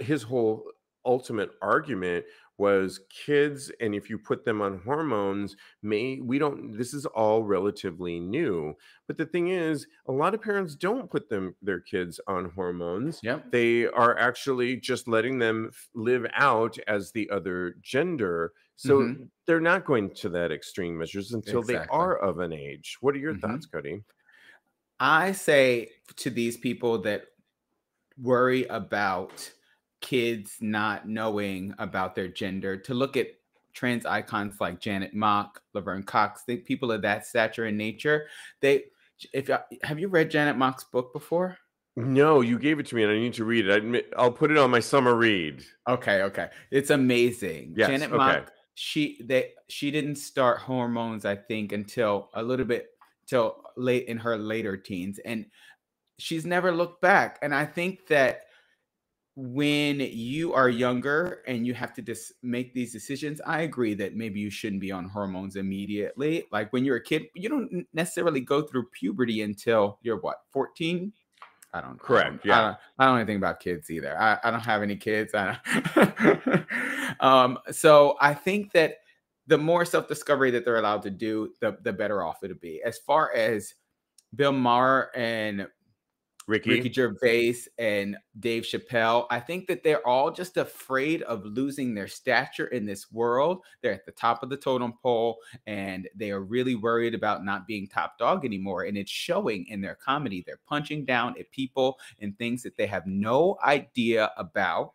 his whole ultimate argument was kids and if you put them on hormones may we don't this is all relatively new but the thing is a lot of parents don't put them their kids on hormones Yep. they are actually just letting them live out as the other gender so Mhm. they're not going to that extreme measures until Exactly. they are of an age what are your Mhm. thoughts Kodi I say to these people that worry about kids not knowing about their gender to look at trans icons like Janet Mock, Laverne Cox, the people of that stature and nature. They, if have you read Janet Mock's book before? no you gave it to me and i need to read it I admit, i'll put it on my summer read Okay, okay, it's amazing. Yes, Janet okay. Mock, she they she didn't start hormones, I think, until a little bit till late in her later teens, and she's never looked back. And I think that when you are younger and you have to just make these decisions, I agree that maybe you shouldn't be on hormones immediately. Like when you're a kid, you don't necessarily go through puberty until you're what, 14? I don't I Correct, don't- yeah. I don't, I don't know anything about kids either. I, I don't have any kids. I don't- um, so I think that the more self-discovery that they're allowed to do, the the better off it'll be. As far as Bill Maher and ricky, Ricky Gervais and Dave Chappelle. I think that they're all just afraid of losing their stature in this world. They're at the top of the totem pole and they are really worried about not being top dog anymore. And it's showing in their comedy. They're punching down at people and things that they have no idea about.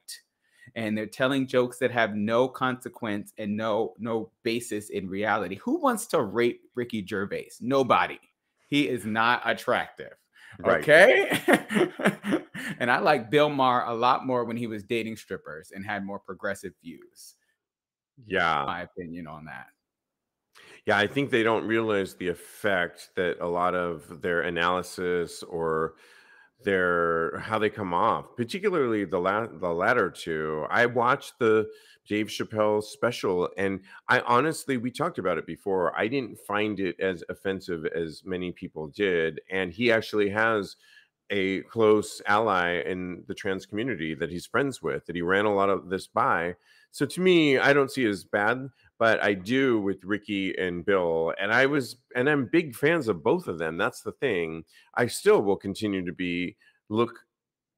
And they're telling jokes that have no consequence and no no basis in reality. Who wants to rape Ricky Gervais? Nobody. He is not attractive. Right Okay. and I like Bill Maher a lot more when he was dating strippers and had more progressive views. yeah My opinion on that. Yeah, I think they don't realize the effect that a lot of their analysis or their how they come off, particularly the la- the latter two. I watched the Dave Chappelle special, and I honestly, we talked about it before. I didn't find it as offensive as many people did, and he actually has a close ally in the trans community that he's friends with that he ran a lot of this by. So to me, I don't see it as bad but I do with Ricky and Bill. And I was, and I'm big fans of both of them. That's the thing. I still will continue to be look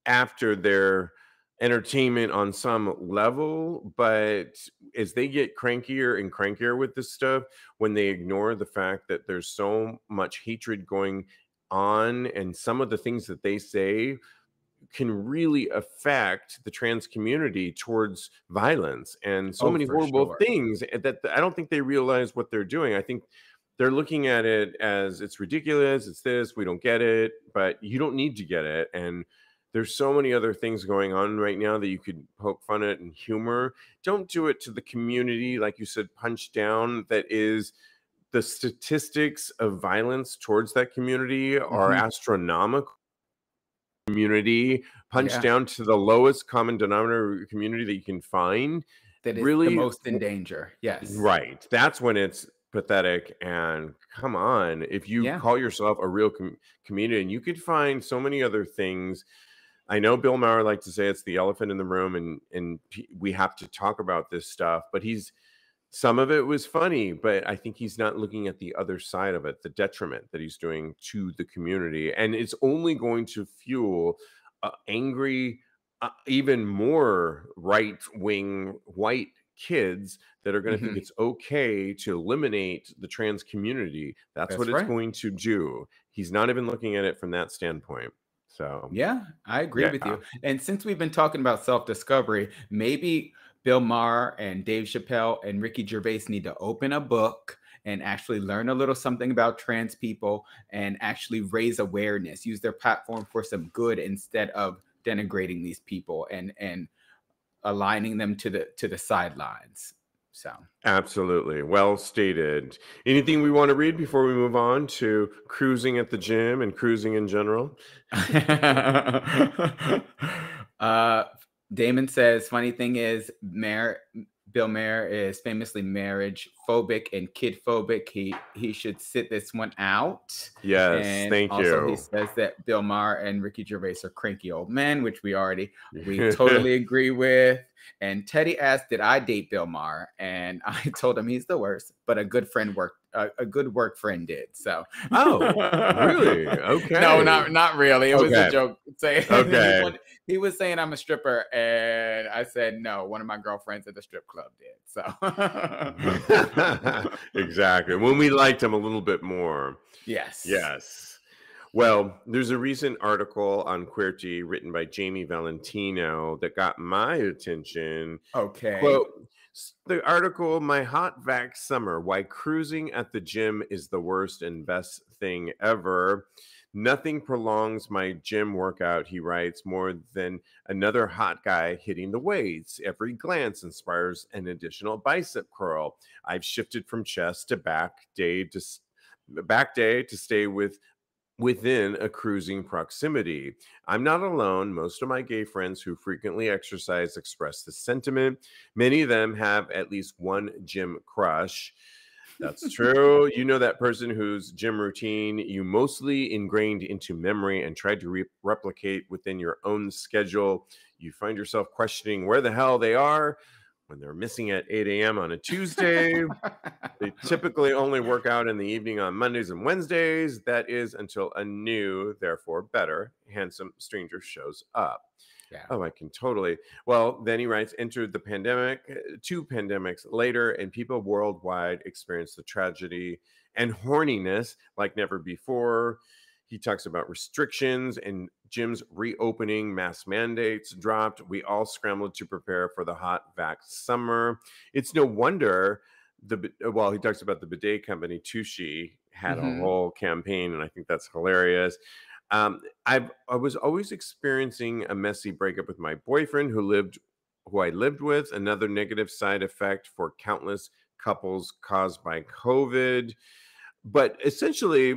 after their entertainment on some level, but as they get crankier and crankier with this stuff, when they ignore the fact that there's so much hatred going on and some of the things that they say can really affect the trans community towards violence and so Oh, many horrible sure. things that I don't think they realize what they're doing. I think they're looking at it as it's ridiculous, it's this, we don't get it, but you don't need to get it. And there's so many other things going on right now that you could poke fun at and humor. Don't do it to the community, like you said, punch down. That is the statistics of violence towards that community are Mhm. astronomical community punch Yeah. down to the lowest common denominator community that you can find That is really the most in danger. Yes. right that's when it's pathetic and come on if you Yeah. call yourself a real com- community and you could find so many other things i know bill maher liked to say it's the elephant in the room and and we have to talk about this stuff but he's some of it was funny but i think he's not looking at the other side of it the detriment that he's doing to the community. And it's only going to fuel uh, angry uh, even more right-wing white kids that are going to think Mhm. it's okay to eliminate the trans community. That's, what That's it's going to do. He's not even looking at it from that standpoint so Yeah, I agree with Yeah. you. And since we've been talking about self discovery, maybe Bill Maher and Dave Chappelle and Ricky Gervais need to open a book and actually learn a little something about trans people and actually raise awareness, use their platform for some good instead of denigrating these people and and aligning them to the to the sidelines. So Absolutely. Well stated. Anything we want to read before we move on to cruising at the gym and cruising in general? uh Damon says, funny thing is, Maher Bill Maher is famously marriage phobic and kid phobic. He he should sit this one out. Yes, And thank also you. he says that Bill Maher and Ricky Gervais are cranky old men, which we already we totally agree with. And Teddy asked, "Did I date Bill Maher?" And I told him he's the worst, but a good friend worked. A, a good work friend did. So. Oh, really? Okay. No, not not really. It was a joke. Saying Okay. he, was saying I'm a stripper, and I said no. One of my girlfriends at the strip club did. So. exactly. When we liked him a little bit more. yes. Yes. Well, there's a recent article on Queerty written by Jamie Valentino that got my attention. Okay. Quote the article, My Hot Vax Summer Why Cruising at the Gym is the Worst and Best Thing Ever. Nothing prolongs my gym workout, he writes, more than another hot guy hitting the weights. Every glance inspires an additional bicep curl. I've shifted from chest to back day to back day to stay with within a cruising proximity. I'm not alone. Most of my gay friends who frequently exercise express this sentiment. Many of them have at least one gym crush. That's true. You know that person whose gym routine you mostly ingrained into memory and tried to re- replicate within your own schedule. You find yourself questioning where the hell they are when they're missing at 8 a.m. on a Tuesday. They typically only work out in the evening on Mondays and Wednesdays. That is until a new, therefore better, handsome stranger shows up. Yeah. Oh, I can totally. Well, then he writes, entered the pandemic, uh, two pandemics later, and people worldwide experienced the tragedy and horniness like never before. He talks about restrictions and gyms reopening, mass mandates dropped. We all scrambled to prepare for the hot vax summer. It's no wonder the uh, well, he talks about the bidet company Tushy had Mhm. a whole campaign, and I think that's hilarious. Um, I've I was always experiencing a messy breakup with my boyfriend who lived who I lived with. Another negative side effect for countless couples caused by COVID. But essentially,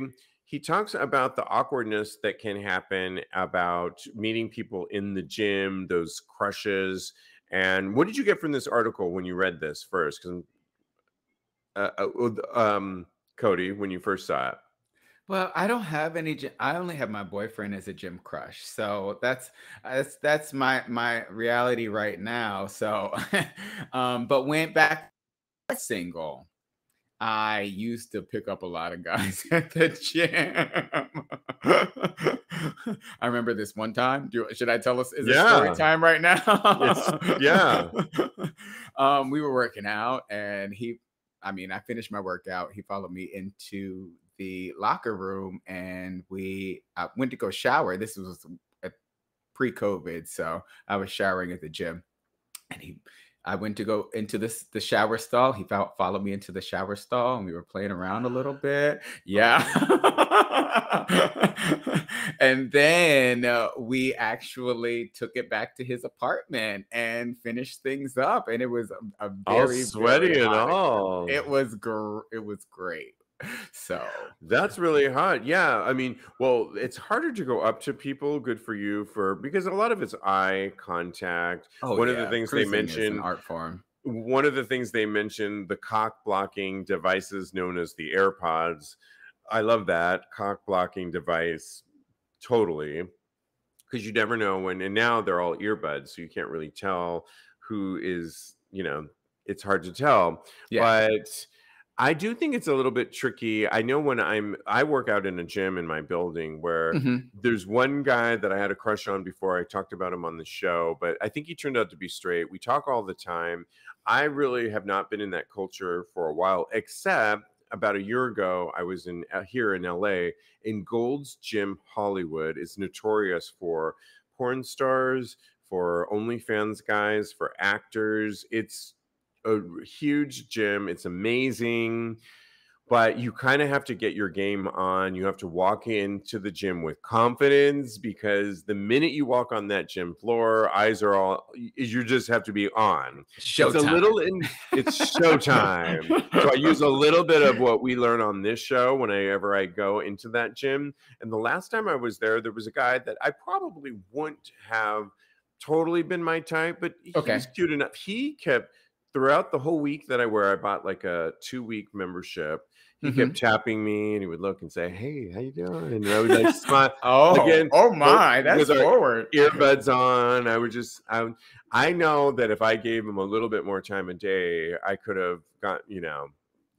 he talks about the awkwardness that can happen about meeting people in the gym, those crushes. And what did you get from this article when you read this first? Because uh, uh, um, Kodi, when you first saw it. Well, I don't have any. I only have my boyfriend as a gym crush, so that's that's that's my my reality right now. So, um, but went back single. I used to pick up a lot of guys at the gym. I remember this one time. Do should I tell us? Is it story Yeah. time right now? Yeah. um, we were working out, and he. I mean, I finished my workout. He followed me into the locker room, and we I went to go shower. This was pre-COVID, so I was showering at the gym, and he. I went to go into this the shower stall. He fo- followed me into the shower stall, and we were playing around a little bit. Yeah, and then uh, we actually took it back to his apartment and finished things up, and it was a, a All very sweaty very and all. It was gr- it was great. So That's really hot. Yeah. I mean, well, it's harder to go up to people. Good for you for because a lot of it's eye contact. oh, One of the things they cruising is an mention- art form. One of the things they mentioned the cock blocking devices known as the AirPods. I love that cock blocking device totally because you never know when, and now they're all earbuds, so you can't really tell who is, you know, it's hard to tell. Yeah. But I do think it's a little bit tricky. I know when I'm I work out in a gym in my building where Mhm. there's one guy that I had a crush on before I talked about him on the show, but I think he turned out to be straight. We talk all the time. I really have not been in that culture for a while, except about a year ago, I was in uh, here in LA, in Gold's Gym Hollywood is notorious for porn stars, for OnlyFans guys, for actors. It's a huge gym. It's amazing, but you kind of have to get your game on. You have to walk into the gym with confidence because the minute you walk on that gym floor, eyes are all you just have to be on. Showtime. It's a little in it's showtime. so I use a little bit of what we learn on this show whenever I go into that gym. And the last time I was there, there was a guy that I probably wouldn't have totally been my type, but he Okay. was cute enough. He kept throughout the whole week that I wear, I bought like a two week membership. He Mhm. kept tapping me, and he would look and say, "Hey, how you doing?" And I would like smile. Oh, Again, oh my, that's forward. earbuds on. I would just, I, would- I know that if I gave him a little bit more time a day, I could have got, you know,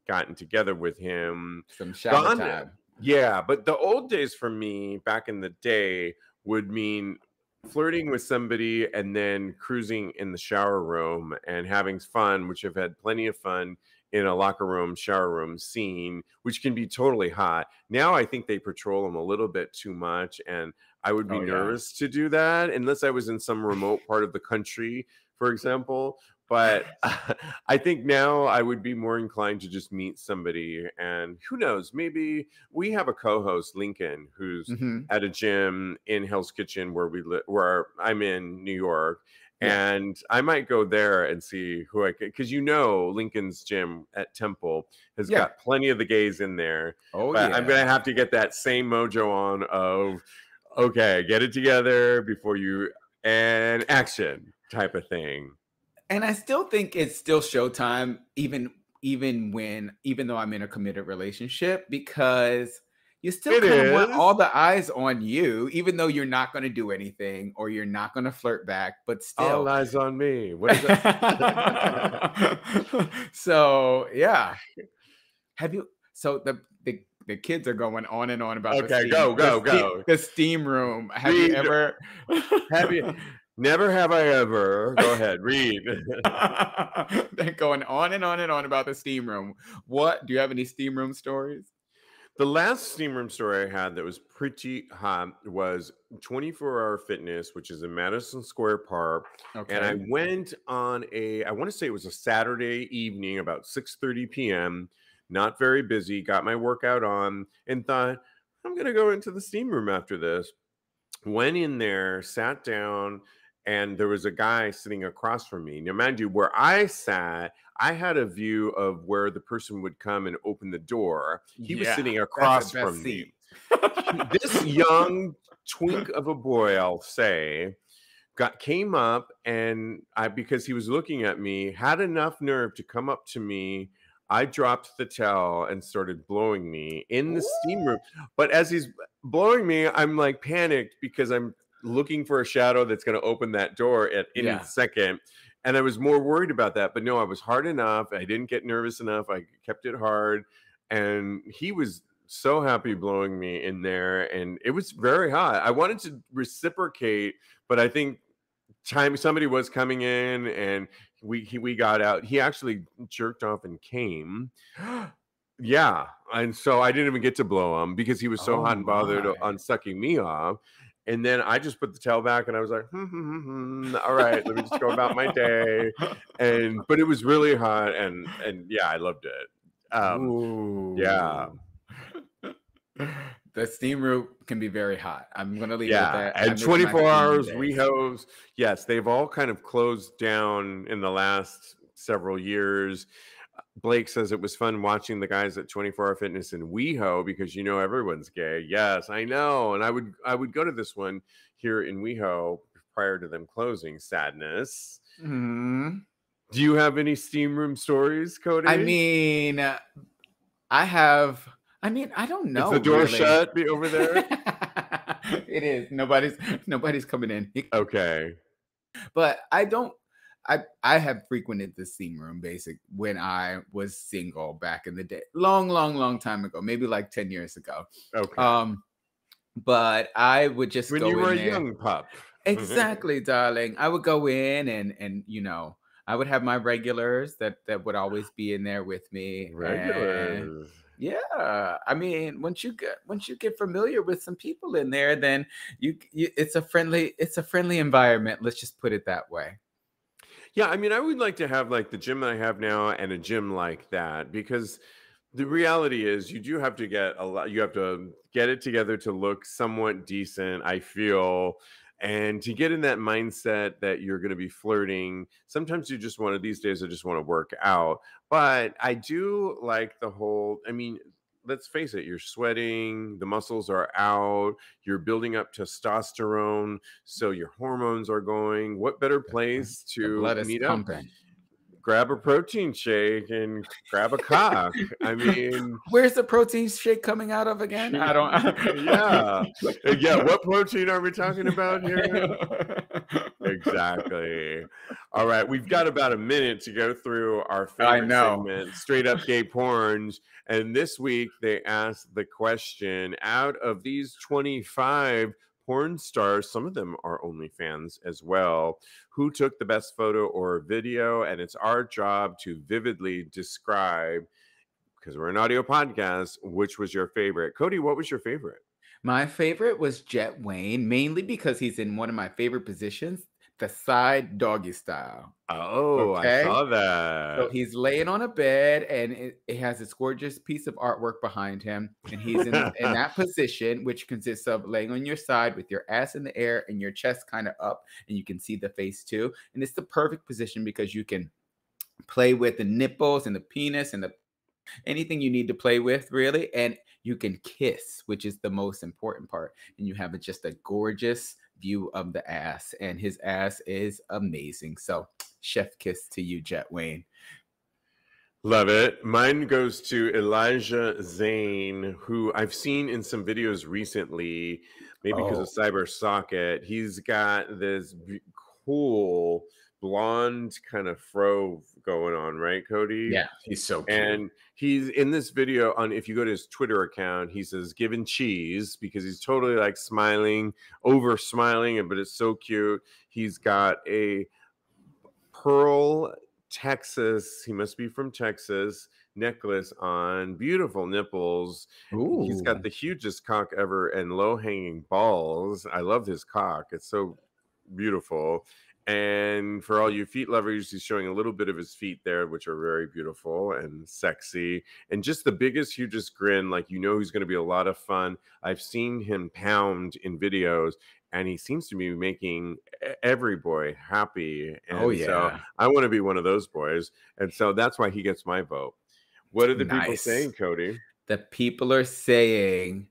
gotten together with him. Some shower time. Yeah, but the old days for me back in the day would mean flirting with somebody and then cruising in the shower room and having fun, which I've had plenty of fun in a locker room, shower room scene, which can be totally hot. Now I think they patrol them a little bit too much, and I would be Oh, yeah. nervous to do that unless I was in some remote part of the country, for example. But I think now I would be more inclined to just meet somebody, and who knows, maybe we have a co-host, Lincoln, who's Mhm. at a gym in Hell's Kitchen where we live, where I'm in New York. Yeah. And I might go there and see who I could, because you know Lincoln's gym at Temple has Yeah. got plenty of the gays in there. Oh But yeah. I'm gonna have to get that same mojo on of okay, get it together before you and action type of thing. And I still think it's still showtime, even even when even though I'm in a committed relationship, because you still kind of want all the eyes on you, even though you're not going to do anything or you're not going to flirt back, but still, All eyes on me. What is that? so yeah, have you? So the the the kids are going on and on about the Okay, steam, go, the go, steam- go. the steam room. Have you ever? have you? Never have I ever. Go ahead, read. Going on and on and on about the steam room. What do you have any steam room stories? The last steam room story I had that was pretty hot was 24 Hour Fitness, which is in Madison Square Park. Okay. And I went on a, I want to say it was a Saturday evening, about 6 30 p.m. Not very busy, got my workout on, and thought, I'm going to go into the steam room after this. Went in there, sat down, and there was a guy sitting across from me. Now, mind you, where I sat, I had a view of where the person would come and open the door. He was sitting across from me this young twink of a boy, I'll say, got came up and I because he was looking at me, had enough nerve to come up to me. I dropped the towel and started blowing me in the steam room. But as he's blowing me, I'm like panicked because I'm looking for a shadow that's going to open that door at any Yeah. second. And I was more worried about that. But no, I was hard enough. I didn't get nervous enough. I kept it hard. And he was so happy blowing me in there. And it was very hot. I wanted to reciprocate, but I think time somebody was coming in and we he, we got out. He actually jerked off and came. Yeah. And so I didn't even get to blow him because he was so Oh hot and bothered my. on sucking me off. And then I just put the tail back and I was like, hmm, hmm, hmm, hmm, all right, let me just go about my day. And but it was really hot and and yeah, I loved it. Um yeah. The steam room can be very hot. I'm gonna leave it yeah, at that. And 24 hours. WeHo's. Yes, they've all kind of closed down in the last several years. Blake says it was fun watching the guys at 24 Hour Fitness in WeHo because you know everyone's gay. Yes, I know, and I would I would go to this one here in WeHo prior to them closing. Sadness. Mhm. Do you have any steam room stories, Kodi? I mean, uh, I have. I mean, I don't know. is the door really. shut be over there? it is. Nobody's nobody's coming in. okay. But I don't. I I have frequented the steam room basic when I was single back in the day, long, long, long time ago, maybe like ten years ago. Okay. Um, but I would just when go you were a young pup. Exactly, darling. I would go in and and you know I would have my regulars that that would always be in there with me. and- Regulars. yeah, I mean, once you get once you get familiar with some people in there, then you, you it's a friendly it's a friendly environment. Let's just put it that way. Yeah, I mean, I would like to have like the gym that I have now and a gym like that because the reality is you do have to get a lot, you have to get it together to look somewhat decent, I feel. And to get in that mindset that you're going to be flirting, sometimes you just want to, these days, I just want to work out. But I do like the whole, I mean, let's face it, you're sweating, the muscles are out, you're building up testosterone, so your hormones are going. What better place to blood is meet up? pumping. grab a protein shake and grab a cock. I mean, where's the protein shake coming out of again? I don't. yeah, yeah. What protein are we talking about here? exactly. All right, we've got about a minute to go through our favorite segment, straight up gay porns. And this week they asked the question: Out of these twenty-five porn stars, some of them are OnlyFans as well, who took the best photo or video. And it's our job to vividly describe, because we're an audio podcast, which was your favorite. Kodi, what was your favorite? My favorite was Jet Wayne, mainly because he's in one of my favorite positions, the side doggy style. Oh, okay? I saw that. So he's laying on a bed and it, it has this gorgeous piece of artwork behind him. And he's in, in that position, which consists of laying on your side with your ass in the air and your chest kind of up. And you can see the face too. And it's the perfect position because you can play with the nipples and the penis and the anything you need to play with, really. And you can kiss, which is the most important part. And you have just a gorgeous view of the ass, and his ass is amazing. So, chef kiss to you, Jet Wayne. Love it. Mine goes to Elijah Zane, who I've seen in some videos recently, maybe oh. because of Cybersocket. He's got this cool blonde kind of fro going on, right, Kodi? Yeah, he's so cute. And he's in this video on if you go to his Twitter account, he says given cheese because he's totally like smiling, over smiling, but it's so cute. He's got a pearl Texas, he must be from Texas, necklace on, beautiful nipples. Ooh. He's got the hugest cock ever and low hanging balls. I love his cock. It's so beautiful. And for all you feet lovers, he's showing a little bit of his feet there, which are very beautiful and sexy. And just the biggest, hugest grin. Like, you know, he's going to be a lot of fun. I've seen him pound in videos, and he seems to be making every boy happy. Oh, and oh, yeah. So I want to be one of those boys. And so that's why he gets my vote. What are the nice. people saying, Kodi? The people are saying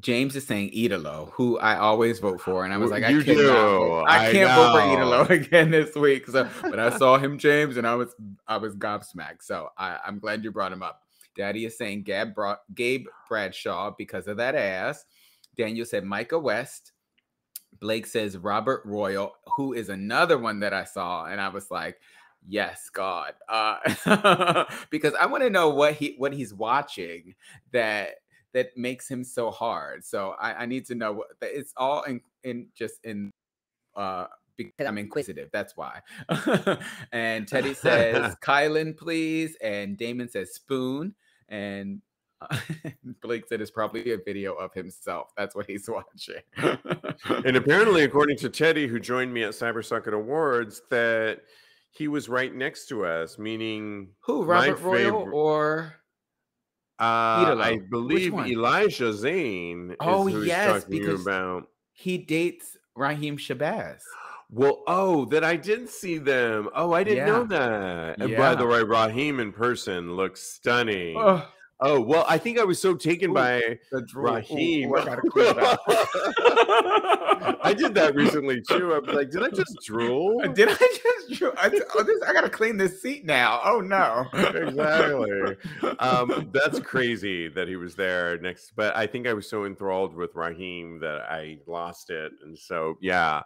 James is saying Idolo, who I always vote for, and I was like, I can't, vote. I can't vote for Idolo again this week. So, but I saw him, James, and I was I was gobsmacked. So I, am glad you brought him up. Daddy is saying Gab brought Gabe Bradshaw because of that ass. Daniel said Micah West. Blake says Robert Royal, who is another one that I saw, and I was like, yes, God, uh, because I want to know what he what he's watching that that makes him so hard. So I, I need to know what it's all in, in just in uh because I'm inquisitive. That's why. and Teddy says, Kylan, please. And Damon says, Spoon. And Blake said it's probably a video of himself. That's what he's watching. and apparently, according to Teddy, who joined me at Cybersocket Awards, that he was right next to us, meaning who Robert Royal or uh, I believe Elijah Zane. oh yes, because about. he dates Raheem Shabazz. Well, oh, that I didn't see them. Oh, I didn't yeah. know that. And yeah. by the way, Raheem in person looks stunning. Oh, Oh well, I think I was so taken Ooh, by Raheem. Ooh, I, I, did that recently too. I was like, did I just drool? Did I just drool? I, oh, this, I gotta clean this seat now. Oh no! exactly. Um, that's crazy that he was there next. But I think I was so enthralled with Raheem that I lost it, and so yeah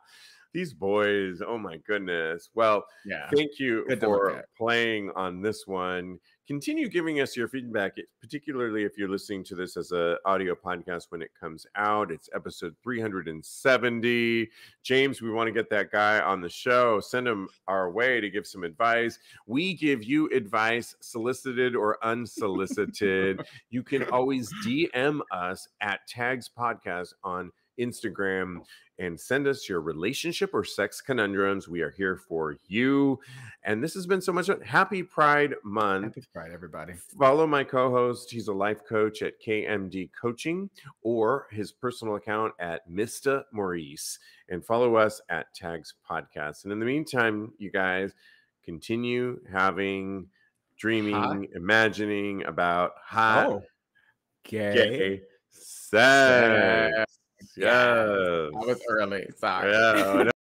these boys oh my goodness well yeah thank you Good for playing on this one continue giving us your feedback, particularly if you're listening to this as an audio podcast when it comes out. It's episode 370. James, we want to get that guy on the show. Send him our way to give some advice. We give you advice, solicited or unsolicited. you can always DM us at Tags Podcast on Instagram and send us your relationship or sex conundrums. We are here for you. And this has been so much fun. Happy Pride Month. Happy Pride, everybody. Follow my co host. He's a life coach at KMD Coaching or his personal account at Mista Maurice. And follow us at Tags Podcast. And in the meantime, you guys continue having, dreaming, hot. imagining about hot, oh, gay, gay sex. sex. Yes. I was early. Sorry. Yeah.